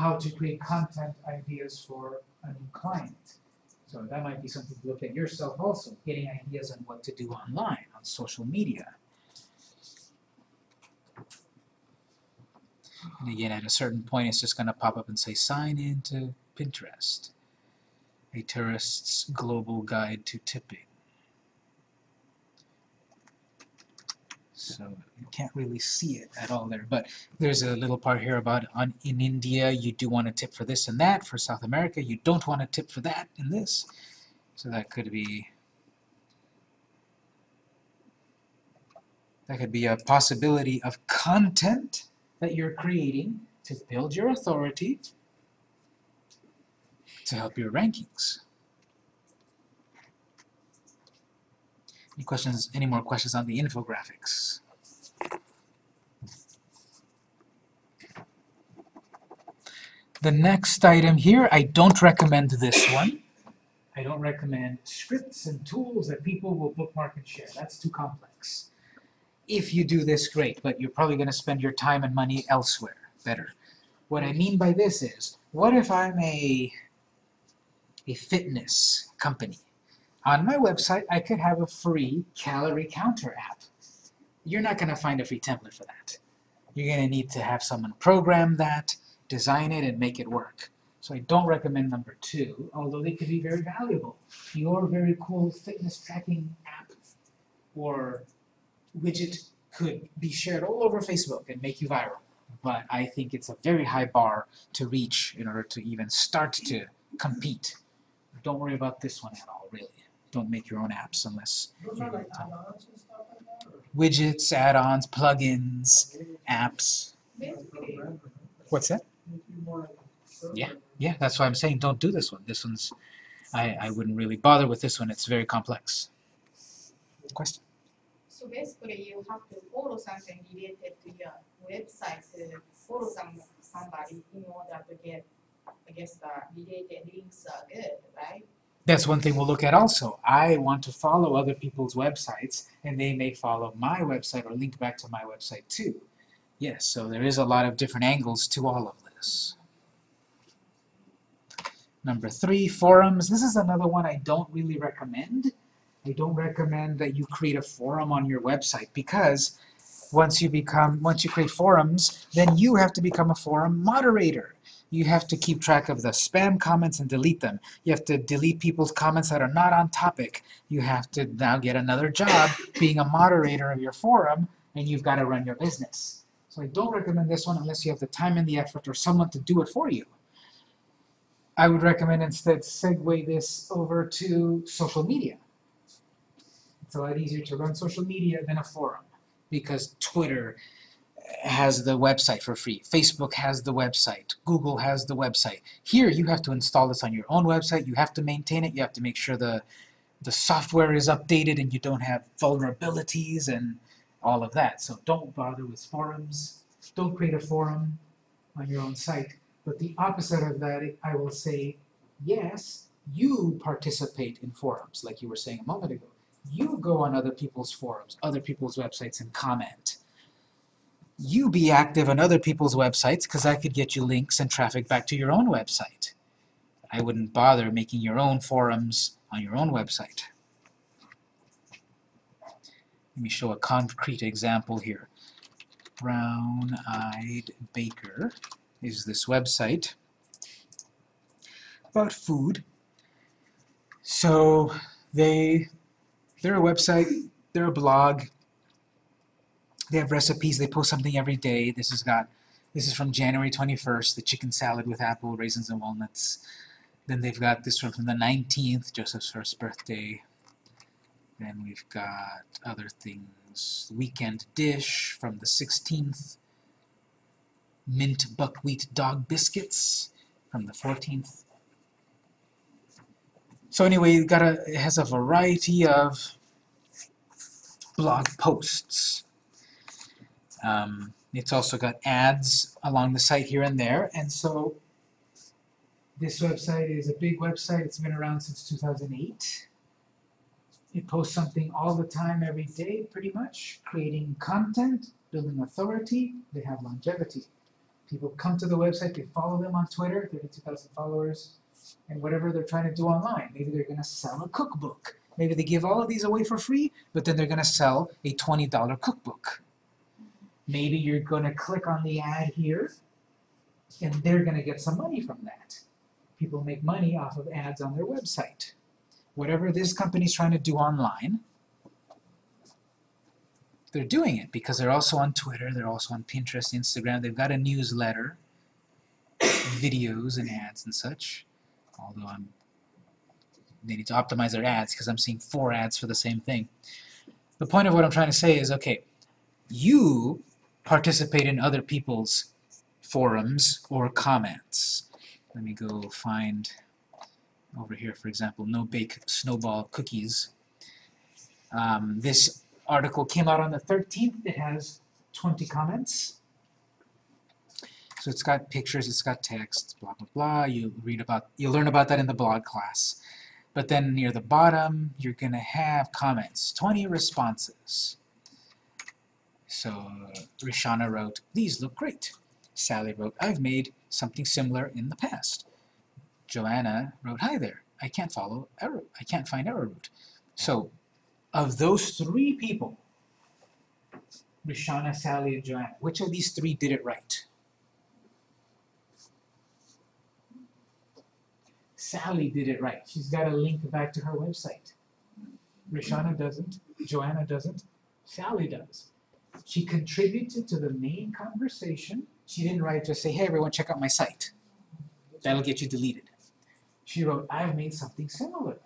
how to create content ideas for a new client. So that might be something to look at yourself also, getting ideas on what to do online, on social media. And again, at a certain point, it's just going to pop up and say, sign in to Pinterest, a tourist's global guide to tipping. So you can't really see it at all there, but there's a little part here about on in India you do want to tip for this and that. For South America, you don't want to tip for that and this. So that could be that could be a possibility of content that you're creating to build your authority to help your rankings. Any questions, any more questions on the infographics? The next item here, I don't recommend this one. I don't recommend scripts and tools that people will bookmark and share. That's too complex. If you do this, great, but you're probably going to spend your time and money elsewhere better. What I mean by this is, what if I'm a, a fitness company? On my website, I could have a free calorie counter app. You're not going to find a free template for that. You're going to need to have someone program that, design it, and make it work. So I don't recommend number two, although they could be very valuable. Your very cool fitness tracking app or widget could be shared all over Facebook and make you viral. But I think it's a very high bar to reach in order to even start to compete. Don't worry about this one at all, really. Don't make your own apps unless Those are like add-ons and stuff like that, or? widgets, add-ons, plugins, apps. What's that? Make you more like a server. Yeah. Yeah, that's why I'm saying don't do this one. This one's, I, I wouldn't really bother with this one. It's very complex. Question? so basically you have to follow something related to your website to follow some somebody in order to get, I guess, the related links are good, right? That's one thing we'll look at also. I want to follow other people's websites, and they may follow my website or link back to my website too. Yes, so there is a lot of different angles to all of this. Number three, forums. This is another one I don't really recommend. I don't recommend that you create a forum on your website because once you become, once you create forums, then you have to become a forum moderator. You have to keep track of the spam comments and delete them. You have to delete people's comments that are not on topic. You have to now get another job being a moderator of your forum, and you've got to run your business. So I don't recommend this one unless you have the time and the effort or someone to do it for you. I would recommend instead segue this over to social media. It's a lot easier to run social media than a forum because Twitter has the website for free. Facebook has the website. Google has the website. Here you have to install this on your own website. You have to maintain it. You have to make sure the the software is updated and you don't have vulnerabilities and all of that. So don't bother with forums. Don't create a forum on your own site. But the opposite of that, I will say, yes, you participate in forums, like you were saying a moment ago. You go on other people's forums, other people's websites and comment. You be active on other people's websites because I could get you links and traffic back to your own website. I wouldn't bother making your own forums on your own website. Let me show a concrete example here. Brown Eyed Baker is this website about food. So they they're a website, they're a blog. They have recipes, they post something every day. This has got this is from January 21st, the chicken salad with apple, raisins, and walnuts. Then they've got this one from the 19th, Joseph's first birthday. Then we've got other things. Weekend dish from the 16th. Mint buckwheat dog biscuits from the 14th. So anyway, got a, it has a variety of blog posts. Um, it's also got ads along the site here and there, and so this website is a big website. It's been around since 2008. It posts something all the time, every day, pretty much, creating content, building authority. They have longevity. People come to the website, they follow them on Twitter, 32,000 followers, and whatever they're trying to do online. Maybe they're going to sell a cookbook. Maybe they give all of these away for free, but then they're going to sell a $20 cookbook. Maybe you're going to click on the ad here, and they're going to get some money from that. People make money off of ads on their website. Whatever this company's trying to do online, they're doing it because they're also on Twitter, they're also on Pinterest, Instagram, they've got a newsletter, videos and ads and such. Although I'm they need to optimize their ads because I'm seeing four ads for the same thing. The point of what I'm trying to say is okay, you participate in other people's forums or comments. Let me go find over here, for example, no bake snowball cookies. Um, this article came out on the 13th. It has 20 comments. So it's got pictures, it's got text, blah blah blah. You read about, you learn about that in the blog class. But then near the bottom, you're gonna have comments, 20 responses. So uh, Rishana wrote, these look great. Sally wrote, I've made something similar in the past. Joanna wrote, hi there, I can't follow I can't find arrowroot. So of those three people, Rishana, Sally, and Joanna, which of these three did it right? Sally did it right. She's got a link back to her website. Rishana doesn't, Joanna doesn't, Sally does. She contributed to the main conversation. She didn't write just say, hey everyone, check out my site. That'll get you deleted. She wrote, I've made something similar.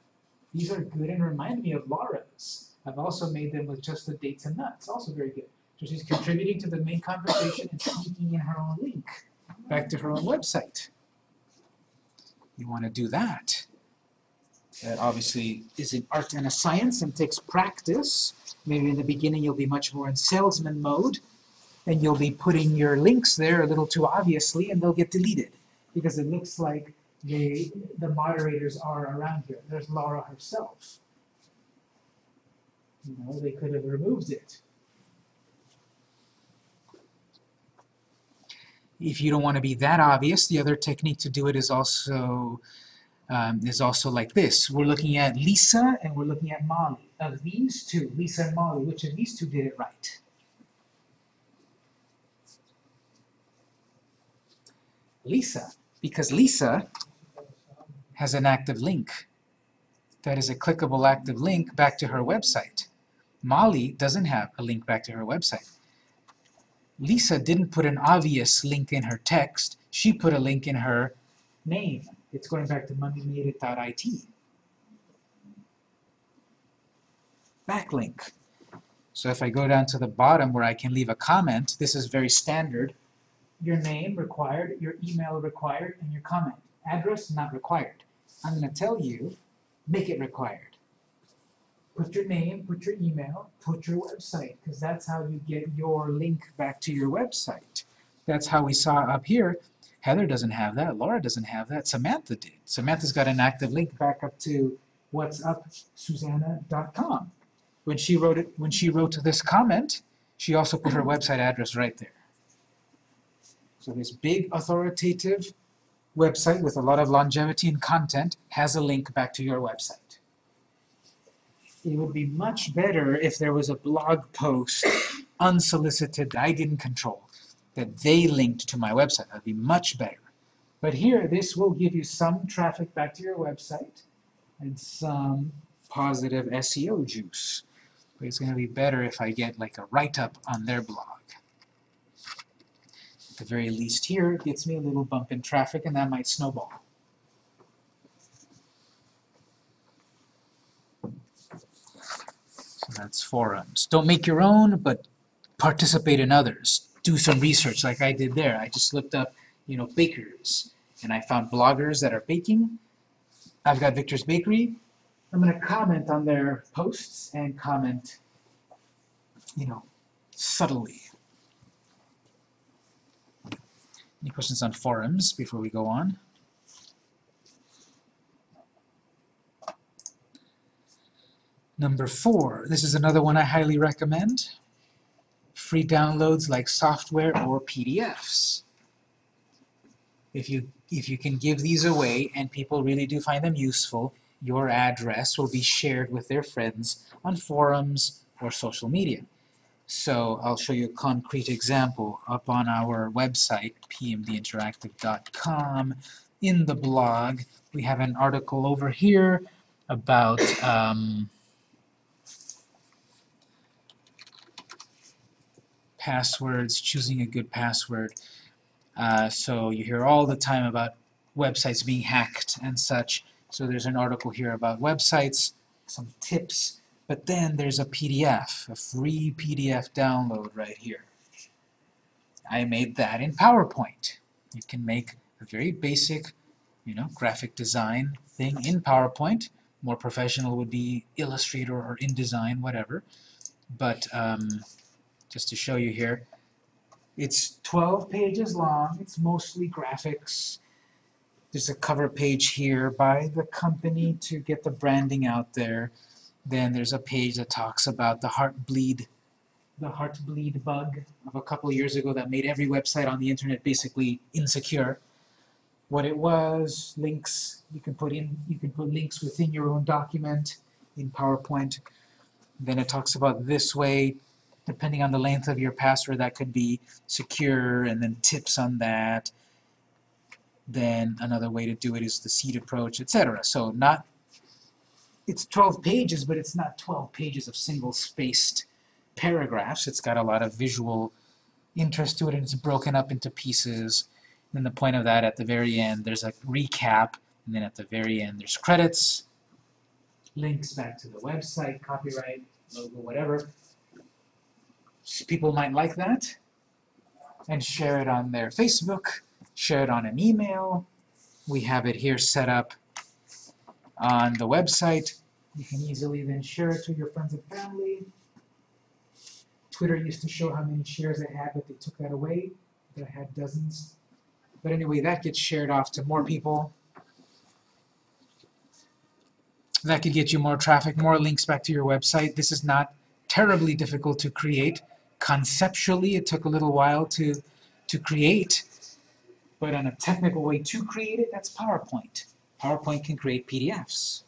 These are good and remind me of Laura's. I've also made them with just the dates and nuts, also very good. So she's contributing to the main conversation and sneaking in her own link back to her own website. You want to do that. That obviously is an art and a science and takes practice. Maybe in the beginning you'll be much more in salesman mode and you'll be putting your links there a little too obviously and they'll get deleted because it looks like they, the moderators are around here. There's Laura herself. You know, they could have removed it. If you don't want to be that obvious, the other technique to do it is also um, is also like this. We're looking at Lisa and we're looking at Molly. Of these two, Lisa and Molly, which of these two did it right? Lisa, because Lisa has an active link. That is a clickable active link back to her website. Molly doesn't have a link back to her website. Lisa didn't put an obvious link in her text. She put a link in her name. It's going back to moneymade.it. Backlink. So if I go down to the bottom where I can leave a comment, this is very standard. Your name required, your email required, and your comment. Address not required. I'm going to tell you, make it required. Put your name, put your email, put your website, because that's how you get your link back to your website. That's how we saw up here. Heather doesn't have that. Laura doesn't have that. Samantha did. Samantha's got an active link back up to whatsupsusanna.com. When she wrote it, when she wrote this comment, she also put her website address right there. So this big authoritative website with a lot of longevity and content has a link back to your website. It would be much better if there was a blog post unsolicited that I didn't control, that they linked to my website. That'd be much better. But here, this will give you some traffic back to your website and some positive SEO juice. But it's going to be better if I get like a write-up on their blog. At the very least here, it gets me a little bump in traffic and that might snowball. So that's forums. Don't make your own, but participate in others. Do some research like I did there. I just looked up, you know, bakers and I found bloggers that are baking. I've got Victor's Bakery. I'm going to comment on their posts and comment, you know, subtly. Any questions on forums before we go on? Number four, this is another one I highly recommend. Free downloads like software or PDFs. If you, if you can give these away and people really do find them useful, your address will be shared with their friends on forums or social media. So I'll show you a concrete example up on our website, pmdinteractive.com. In the blog, we have an article over here about um, passwords, choosing a good password. Uh, so you hear all the time about websites being hacked and such. So there's an article here about websites, some tips, but then there's a PDF, a free PDF download right here. I made that in PowerPoint. You can make a very basic, you know, graphic design thing in PowerPoint. More professional would be Illustrator or InDesign, whatever. But um, just to show you here, it's 12 pages long. It's mostly graphics. There's a cover page here by the company to get the branding out there. Then there's a page that talks about the Heartbleed, the Heartbleed bug of a couple of years ago that made every website on the internet basically insecure. What it was, links, you can put in, you can put links within your own document in PowerPoint. Then it talks about this way, depending on the length of your password, that could be secure, and then tips on that. Then another way to do it is the seed approach, etc. So not it's 12 pages, but it's not 12 pages of single-spaced paragraphs. It's got a lot of visual interest to it, and it's broken up into pieces. And the point of that, at the very end, there's a recap, and then at the very end, there's credits, links back to the website, copyright, logo, whatever. People might like that, and share it on their Facebook, share it on an email. We have it here set up on the website. You can easily then share it to your friends and family. Twitter used to show how many shares it had, but they took that away. That had dozens. But anyway, that gets shared off to more people. That could get you more traffic, more links back to your website. This is not terribly difficult to create. Conceptually, it took a little while to, to create, but on a technical way to create it, that's PowerPoint. PowerPoint can create PDFs.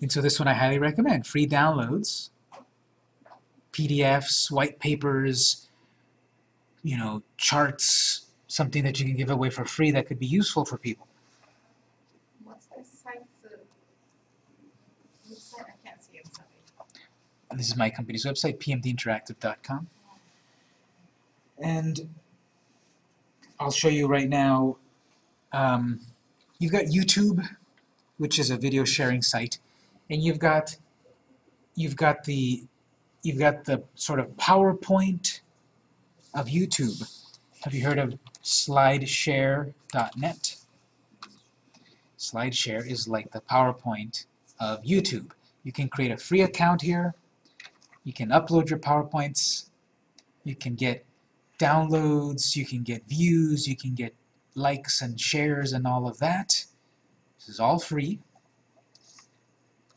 And so this one I highly recommend. Free downloads, PDFs, white papers, you know, charts, something that you can give away for free that could be useful for people. What's the site, uh, website, I can't see, I'm sorry. This is my company's website, pmdinteractive.com. And I'll show you right now, um, you've got YouTube, which is a video sharing site, and you've got you've got the you've got the sort of PowerPoint of YouTube. Have you heard of slideshare.net? SlideShare is like the PowerPoint of YouTube. You can create a free account here. You can upload your PowerPoints. You can get downloads, you can get views, you can get likes and shares and all of that. This is all free.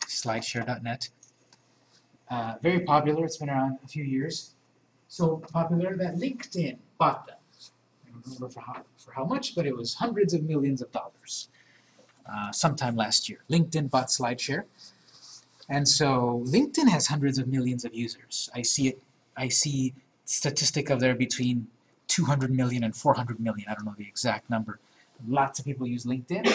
Slideshare.net. Uh, very popular, it's been around a few years. So popular that LinkedIn bought them. I don't remember for how, for how much, but it was hundreds of millions of dollars uh, sometime last year. LinkedIn bought SlideShare. And so LinkedIn has hundreds of millions of users. I see it, I see statistic of there between 200 million and 400 million. I don't know the exact number. Lots of people use LinkedIn.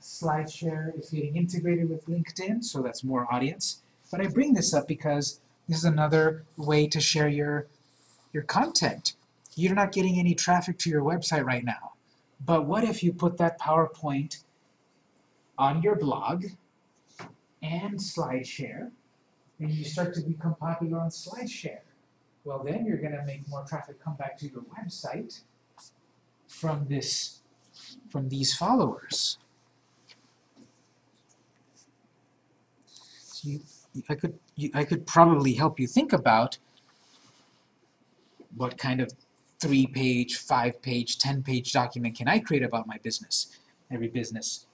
SlideShare is getting integrated with LinkedIn, so that's more audience. But I bring this up because this is another way to share your, your content. You're not getting any traffic to your website right now. But what if you put that PowerPoint on your blog and SlideShare, and you start to become popular on SlideShare? Well, then you're going to make more traffic come back to your website from this, from these followers. So you, I could, you, I could probably help you think about what kind of three-page, five-page, ten-page document can I create about my business? Every business,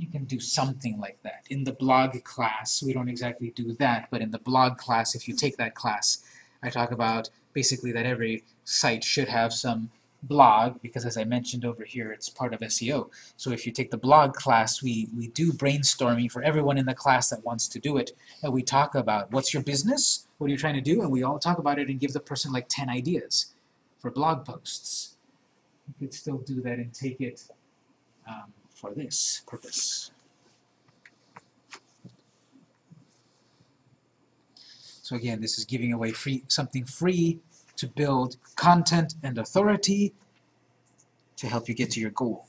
you can do something like that. In the blog class, we don't exactly do that, but in the blog class, if you take that class, I talk about basically that every site should have some blog, because as I mentioned over here, it's part of SEO. So if you take the blog class, we, we do brainstorming for everyone in the class that wants to do it, and we talk about what's your business, what are you trying to do, and we all talk about it and give the person like 10 ideas for blog posts. You could still do that and take it um, for this purpose. So again, this is giving away free something free to build content and authority to help you get to your goal.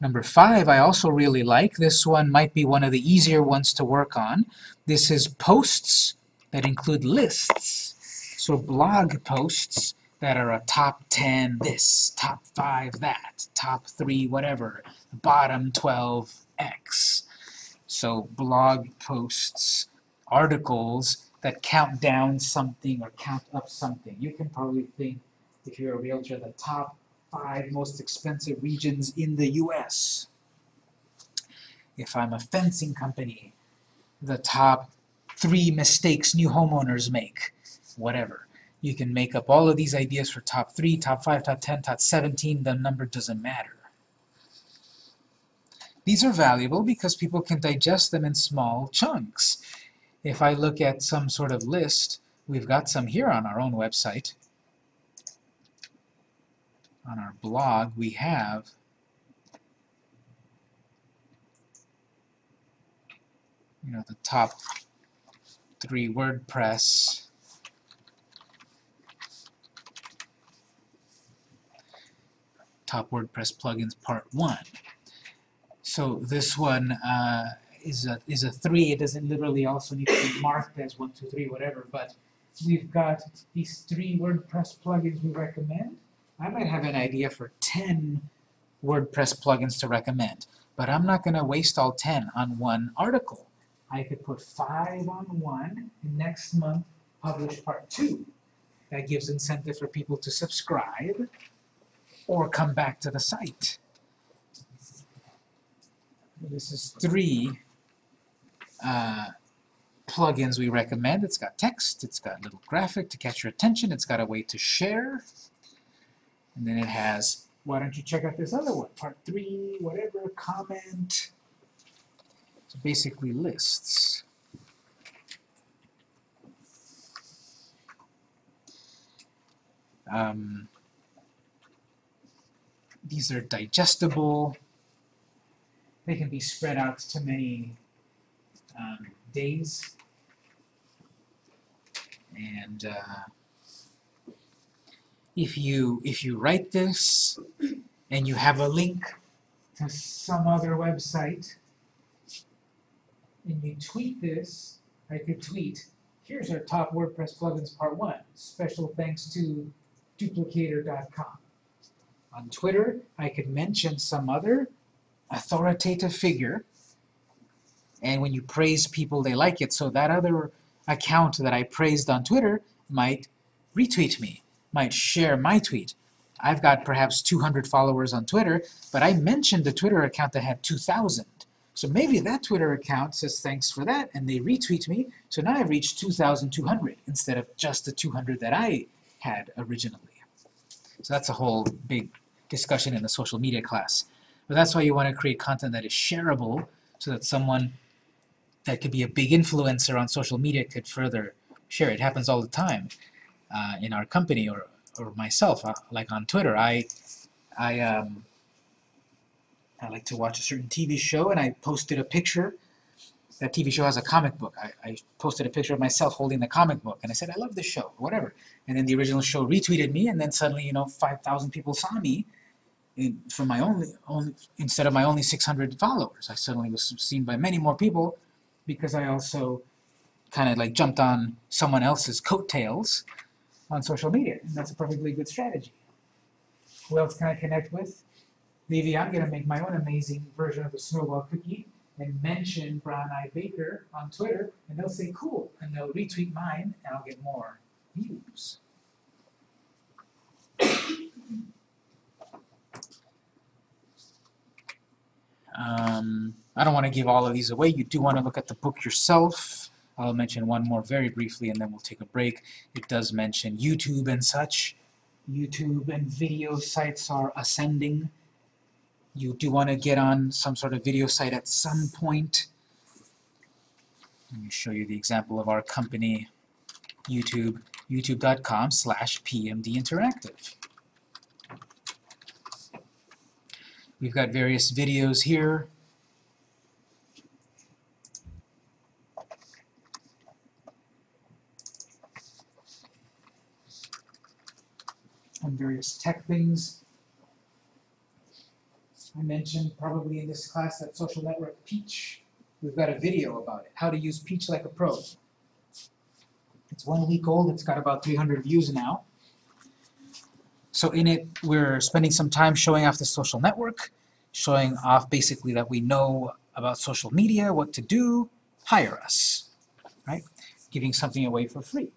Number five, I also really like. This one might be one of the easier ones to work on. This is posts that include lists. So blog posts that are a top 10 this, top 5 that, top 3 whatever, bottom 12 X. So blog posts, articles that count down something or count up something. You can probably think, if you're a realtor, the top five most expensive regions in the US. If I'm a fencing company, the top three mistakes new homeowners make, whatever. You can make up all of these ideas for top three, top five, top 10, top 17, the number doesn't matter. These are valuable because people can digest them in small chunks. If I look at some sort of list, we've got some here on our own website. On our blog, we have you know, the top three WordPress top WordPress plugins part one. So this one uh, is a is a three. It doesn't literally also need to be marked as one, two, three, whatever. But we've got these three WordPress plugins we recommend. I might have an idea for ten WordPress plugins to recommend, but I'm not going to waste all ten on one article. I could put five on one, and next month publish part two. That gives incentive for people to subscribe or come back to the site. This is three uh, plugins we recommend. It's got text, it's got a little graphic to catch your attention, it's got a way to share, and then it has, why don't you check out this other one, part three, whatever, comment. So basically lists. Um, these are digestible. They can be spread out to many um, days. And uh, if you if you write this and you have a link to some other website and you tweet this, I could tweet, here's our top WordPress plugins part one. Special thanks to duplicator.com. On Twitter, I could mention some other authoritative figure And when you praise people, they like it. So that other account that I praised on Twitter might retweet me, might share my tweet. I've got perhaps 200 followers on Twitter, but I mentioned the Twitter account that had 2,000. So maybe that Twitter account says thanks for that, and they retweet me. So now I've reached 2,200 instead of just the 200 that I had originally. So that's a whole big discussion in the social media class. But that's why you want to create content that is shareable so that someone that could be a big influencer on social media could further share. It happens all the time uh, in our company or, or myself, uh, like on Twitter. I, I, um, I like to watch a certain TV show and I posted a picture. That TV show has a comic book. I, I posted a picture of myself holding the comic book and I said, I love this show, whatever. And then the original show retweeted me and then suddenly, you know, 5,000 people saw me in, from my only, only, instead of my only 600 followers. I suddenly was seen by many more people because I also kind of like jumped on someone else's coattails on social media, and that's a perfectly good strategy. Who else can I connect with? Maybe I'm gonna make my own amazing version of the snowball cookie and mention Brown Eyed Baker on Twitter, and they'll say cool, and they'll retweet mine, and I'll get more views. Um, I don't want to give all of these away. You do want to look at the book yourself. I'll mention one more very briefly and then we'll take a break. It does mention YouTube and such. YouTube and video sites are ascending. You do want to get on some sort of video site at some point. Let me show you the example of our company, YouTube, youtube.com slash pmdinteractive. We've got various videos here. And various tech things. I mentioned probably in this class that social network Peach. We've got a video about it, how to use Peach like a pro. It's one week old, it's got about 300 views now. So in it, we're spending some time showing off the social network, showing off basically that we know about social media, what to do, hire us, right? Giving something away for free.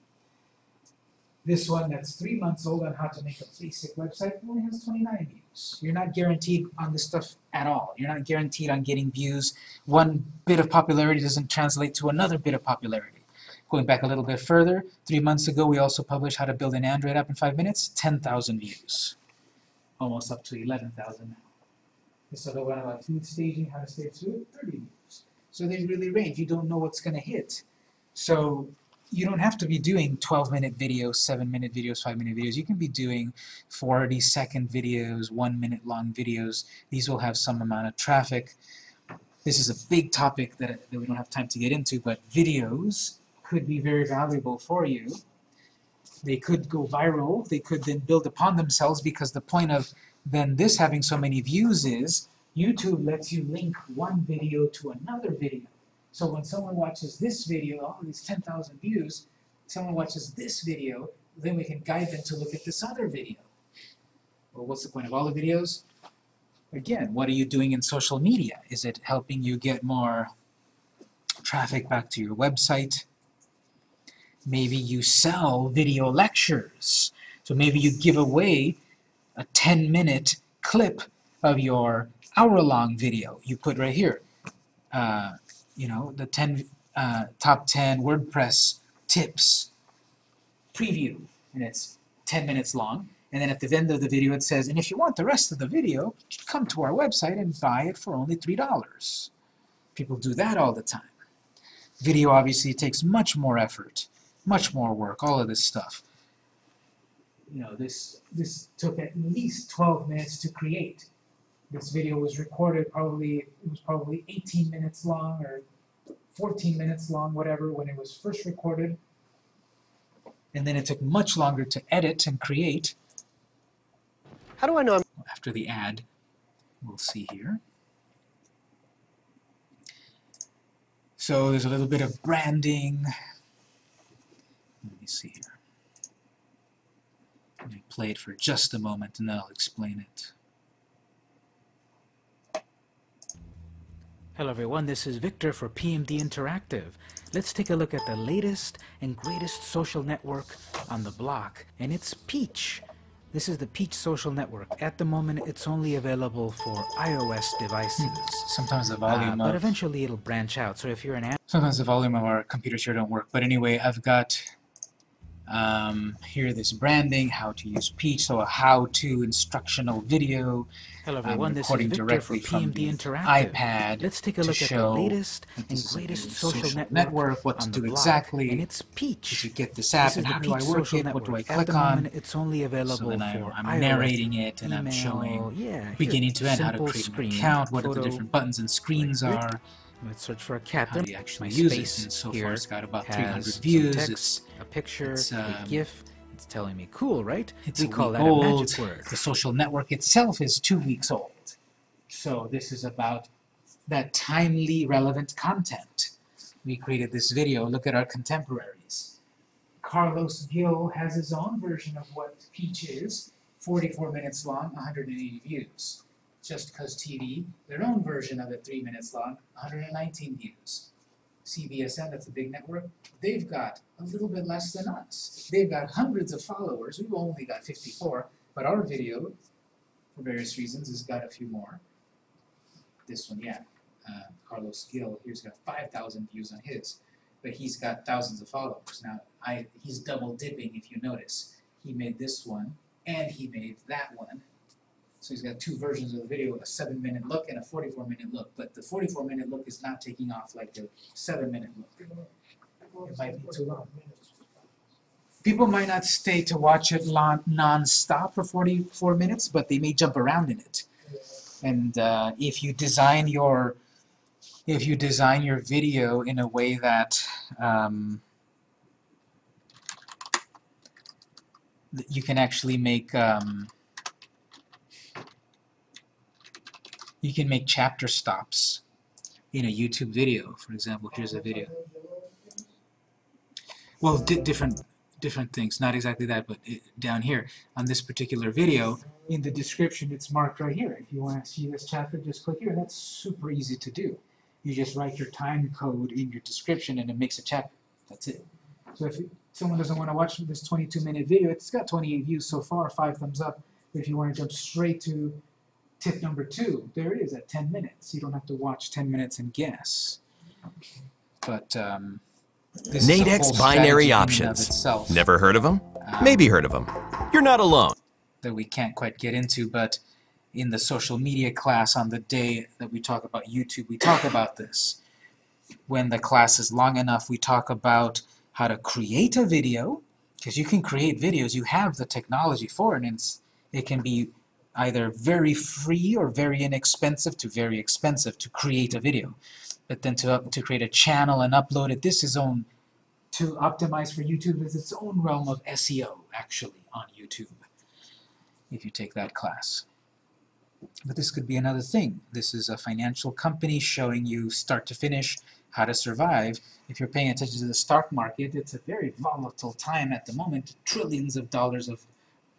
This one that's three months old on how to make a basic website only has 29 views. You're not guaranteed on this stuff at all. You're not guaranteed on getting views. One bit of popularity doesn't translate to another bit of popularity. Going back a little bit further, three months ago we also published how to build an Android app in five minutes, 10,000 views. Almost up to 11,000 now. This other one about food staging, how to stage food, 30 views. So they really range. You don't know what's going to hit. So you don't have to be doing 12 minute videos, 7 minute videos, 5 minute videos. You can be doing 40 second videos, 1 minute long videos. These will have some amount of traffic. This is a big topic that, that we don't have time to get into, but videos could be very valuable for you. They could go viral. They could then build upon themselves because the point of then this having so many views is YouTube lets you link one video to another video. So when someone watches this video, all these 10,000 views, someone watches this video, then we can guide them to look at this other video. Well, what's the point of all the videos? Again, what are you doing in social media? Is it helping you get more traffic back to your website? Maybe you sell video lectures. So maybe you give away a 10-minute clip of your hour-long video. You put right here, uh, you know, the 10 uh, top 10 WordPress tips preview, and it's 10 minutes long. And then at the end of the video it says, and if you want the rest of the video, come to our website and buy it for only $3. People do that all the time. Video obviously takes much more effort, much more work, all of this stuff. You know, this, this took at least 12 minutes to create. This video was recorded probably, it was probably 18 minutes long or 14 minutes long, whatever, when it was first recorded. And then it took much longer to edit and create. How do I know I'm After the ad, we'll see here. So there's a little bit of branding. Let me see here. Let me play it for just a moment and then I'll explain it. Hello everyone, this is Victor for PMD Interactive. Let's take a look at the latest and greatest social network on the block, and it's Peach. This is the Peach social network. At the moment, it's only available for iOS devices. Sometimes the Uh, volume but eventually it'll branch out. So if you're an sometimes the volume of our computers here don't work. But anyway, I've got um, here this branding, how to use Peach, so a how-to instructional video. Hello I'm everyone, this is recording Victor directly from PMD Interactive. iPad Let's take a look at the latest and a greatest social, social network, network, what to do exactly and it's Peach. get this app This and how do I work it? What do I click on? Moment, it's only available so then I'm, for I'm narrating it and I'm showing yeah, beginning to end how to create screen, an account, what are photo, the different buttons and screens click, are, Let's search for a cat. how do you actually my use it. And so far it's got about 300 views. text, It's a picture, it's, a um, GIF. It's telling me cool, right? It's we a call that a magic word. The social network itself is two weeks old. So this is about that timely, relevant content. We created this video. Look at our contemporaries. Carlos Gil has his own version of what Peach is, 44 minutes long, 180 views. Just Cause TV, their own version of it, 3 minutes long, 119 views. CBSN, that's a big network, they've got a little bit less than us. They've got hundreds of followers, we've only got 54, but our video, for various reasons, has got a few more. This one, yeah, uh, Carlos Gil, here's got 5,000 views on his, but he's got thousands of followers. Now, I, he's double dipping if you notice. He made this one, and he made that one. So he's got two versions of the video, a seven minute look and a 44 minute look, but the 44 minute look is not taking off like the seven minute look. It might be too long. People might not stay to watch it non-stop for 44 minutes, but they may jump around in it. And uh, if you design your if you design your video in a way that um, you can actually make um, you can make chapter stops in a YouTube video. For example, here's a video. Well, di different different things, not exactly that, but it, down here on this particular video, in the description, it's marked right here. If you want to see this chapter, just click here. That's super easy to do. You just write your time code in your description, and it makes a chapter. That's it. So if someone doesn't want to watch this 22-minute video, it's got 28 views so far, five thumbs up. If you want to jump straight to tip number two, there it is at 10 minutes. You don't have to watch 10 minutes and guess. But um, this is a Nadex Binary strategy in and of Options. itself, Never heard of them? um, Maybe heard of them. You're not alone. that we can't quite get into, but in the social media class on the day that we talk about YouTube, we talk about this. When the class is long enough, we talk about how to create a video, because you can create videos, you have the technology for it, and it's, it can be either very free or very inexpensive to very expensive to create a video. But then to, to create a channel and upload it, this is own, to optimize for YouTube is its own realm of SEO, actually, on YouTube if you take that class. But this could be another thing. This is a financial company showing you start to finish how to survive. If you're paying attention to the stock market, it's a very volatile time at the moment. Trillions of dollars of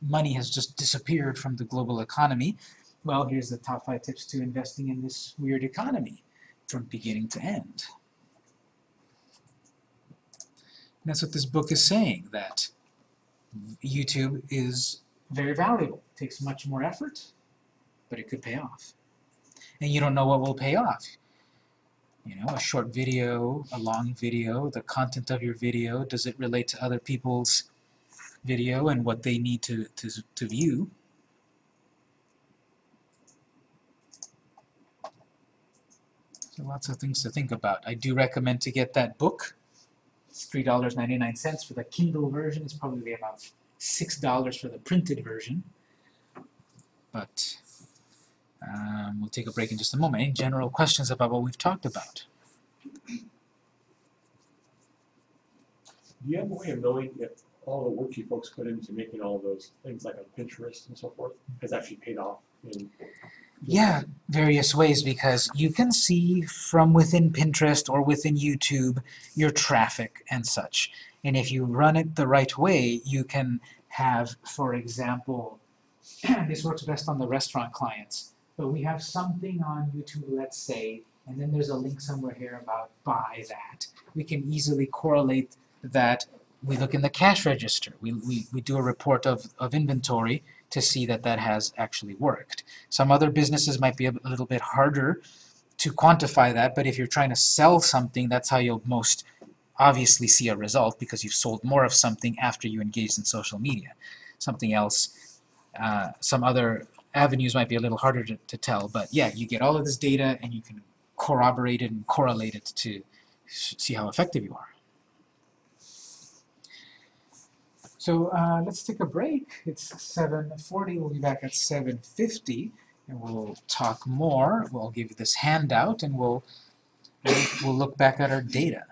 money has just disappeared from the global economy. Well, here's the top five tips to investing in this weird economy from beginning to end. And that's what this book is saying, that YouTube is very valuable. It takes much more effort, but it could pay off. And you don't know what will pay off. You know, a short video, a long video, the content of your video, does it relate to other people's video and what they need to, to, to view? So lots of things to think about. I do recommend to get that book. It's $3.99 for the Kindle version. It's probably about $6 for the printed version. But um, we'll take a break in just a moment. Any general questions about what we've talked about? Do you have a way of knowing if all the work you folks put into making all those things like on Pinterest and so forth has actually paid off in Yeah, various ways because you can see from within Pinterest or within YouTube your traffic and such. And if you run it the right way, you can have, for example, this works best on the restaurant clients, but we have something on YouTube, let's say, and then there's a link somewhere here about buy that. We can easily correlate that. We look in the cash register. We, we, we do a report of, of inventory to see that that has actually worked. Some other businesses might be a, a little bit harder to quantify that, but if you're trying to sell something, that's how you'll most obviously see a result because you've sold more of something after you engaged in social media. Something else, uh, some other avenues might be a little harder to, to tell, but yeah, you get all of this data and you can corroborate it and correlate it to see how effective you are. So uh, let's take a break. It's 7:40. We'll be back at 7:50, and we'll talk more. We'll give you this handout, and we'll we'll look back at our data.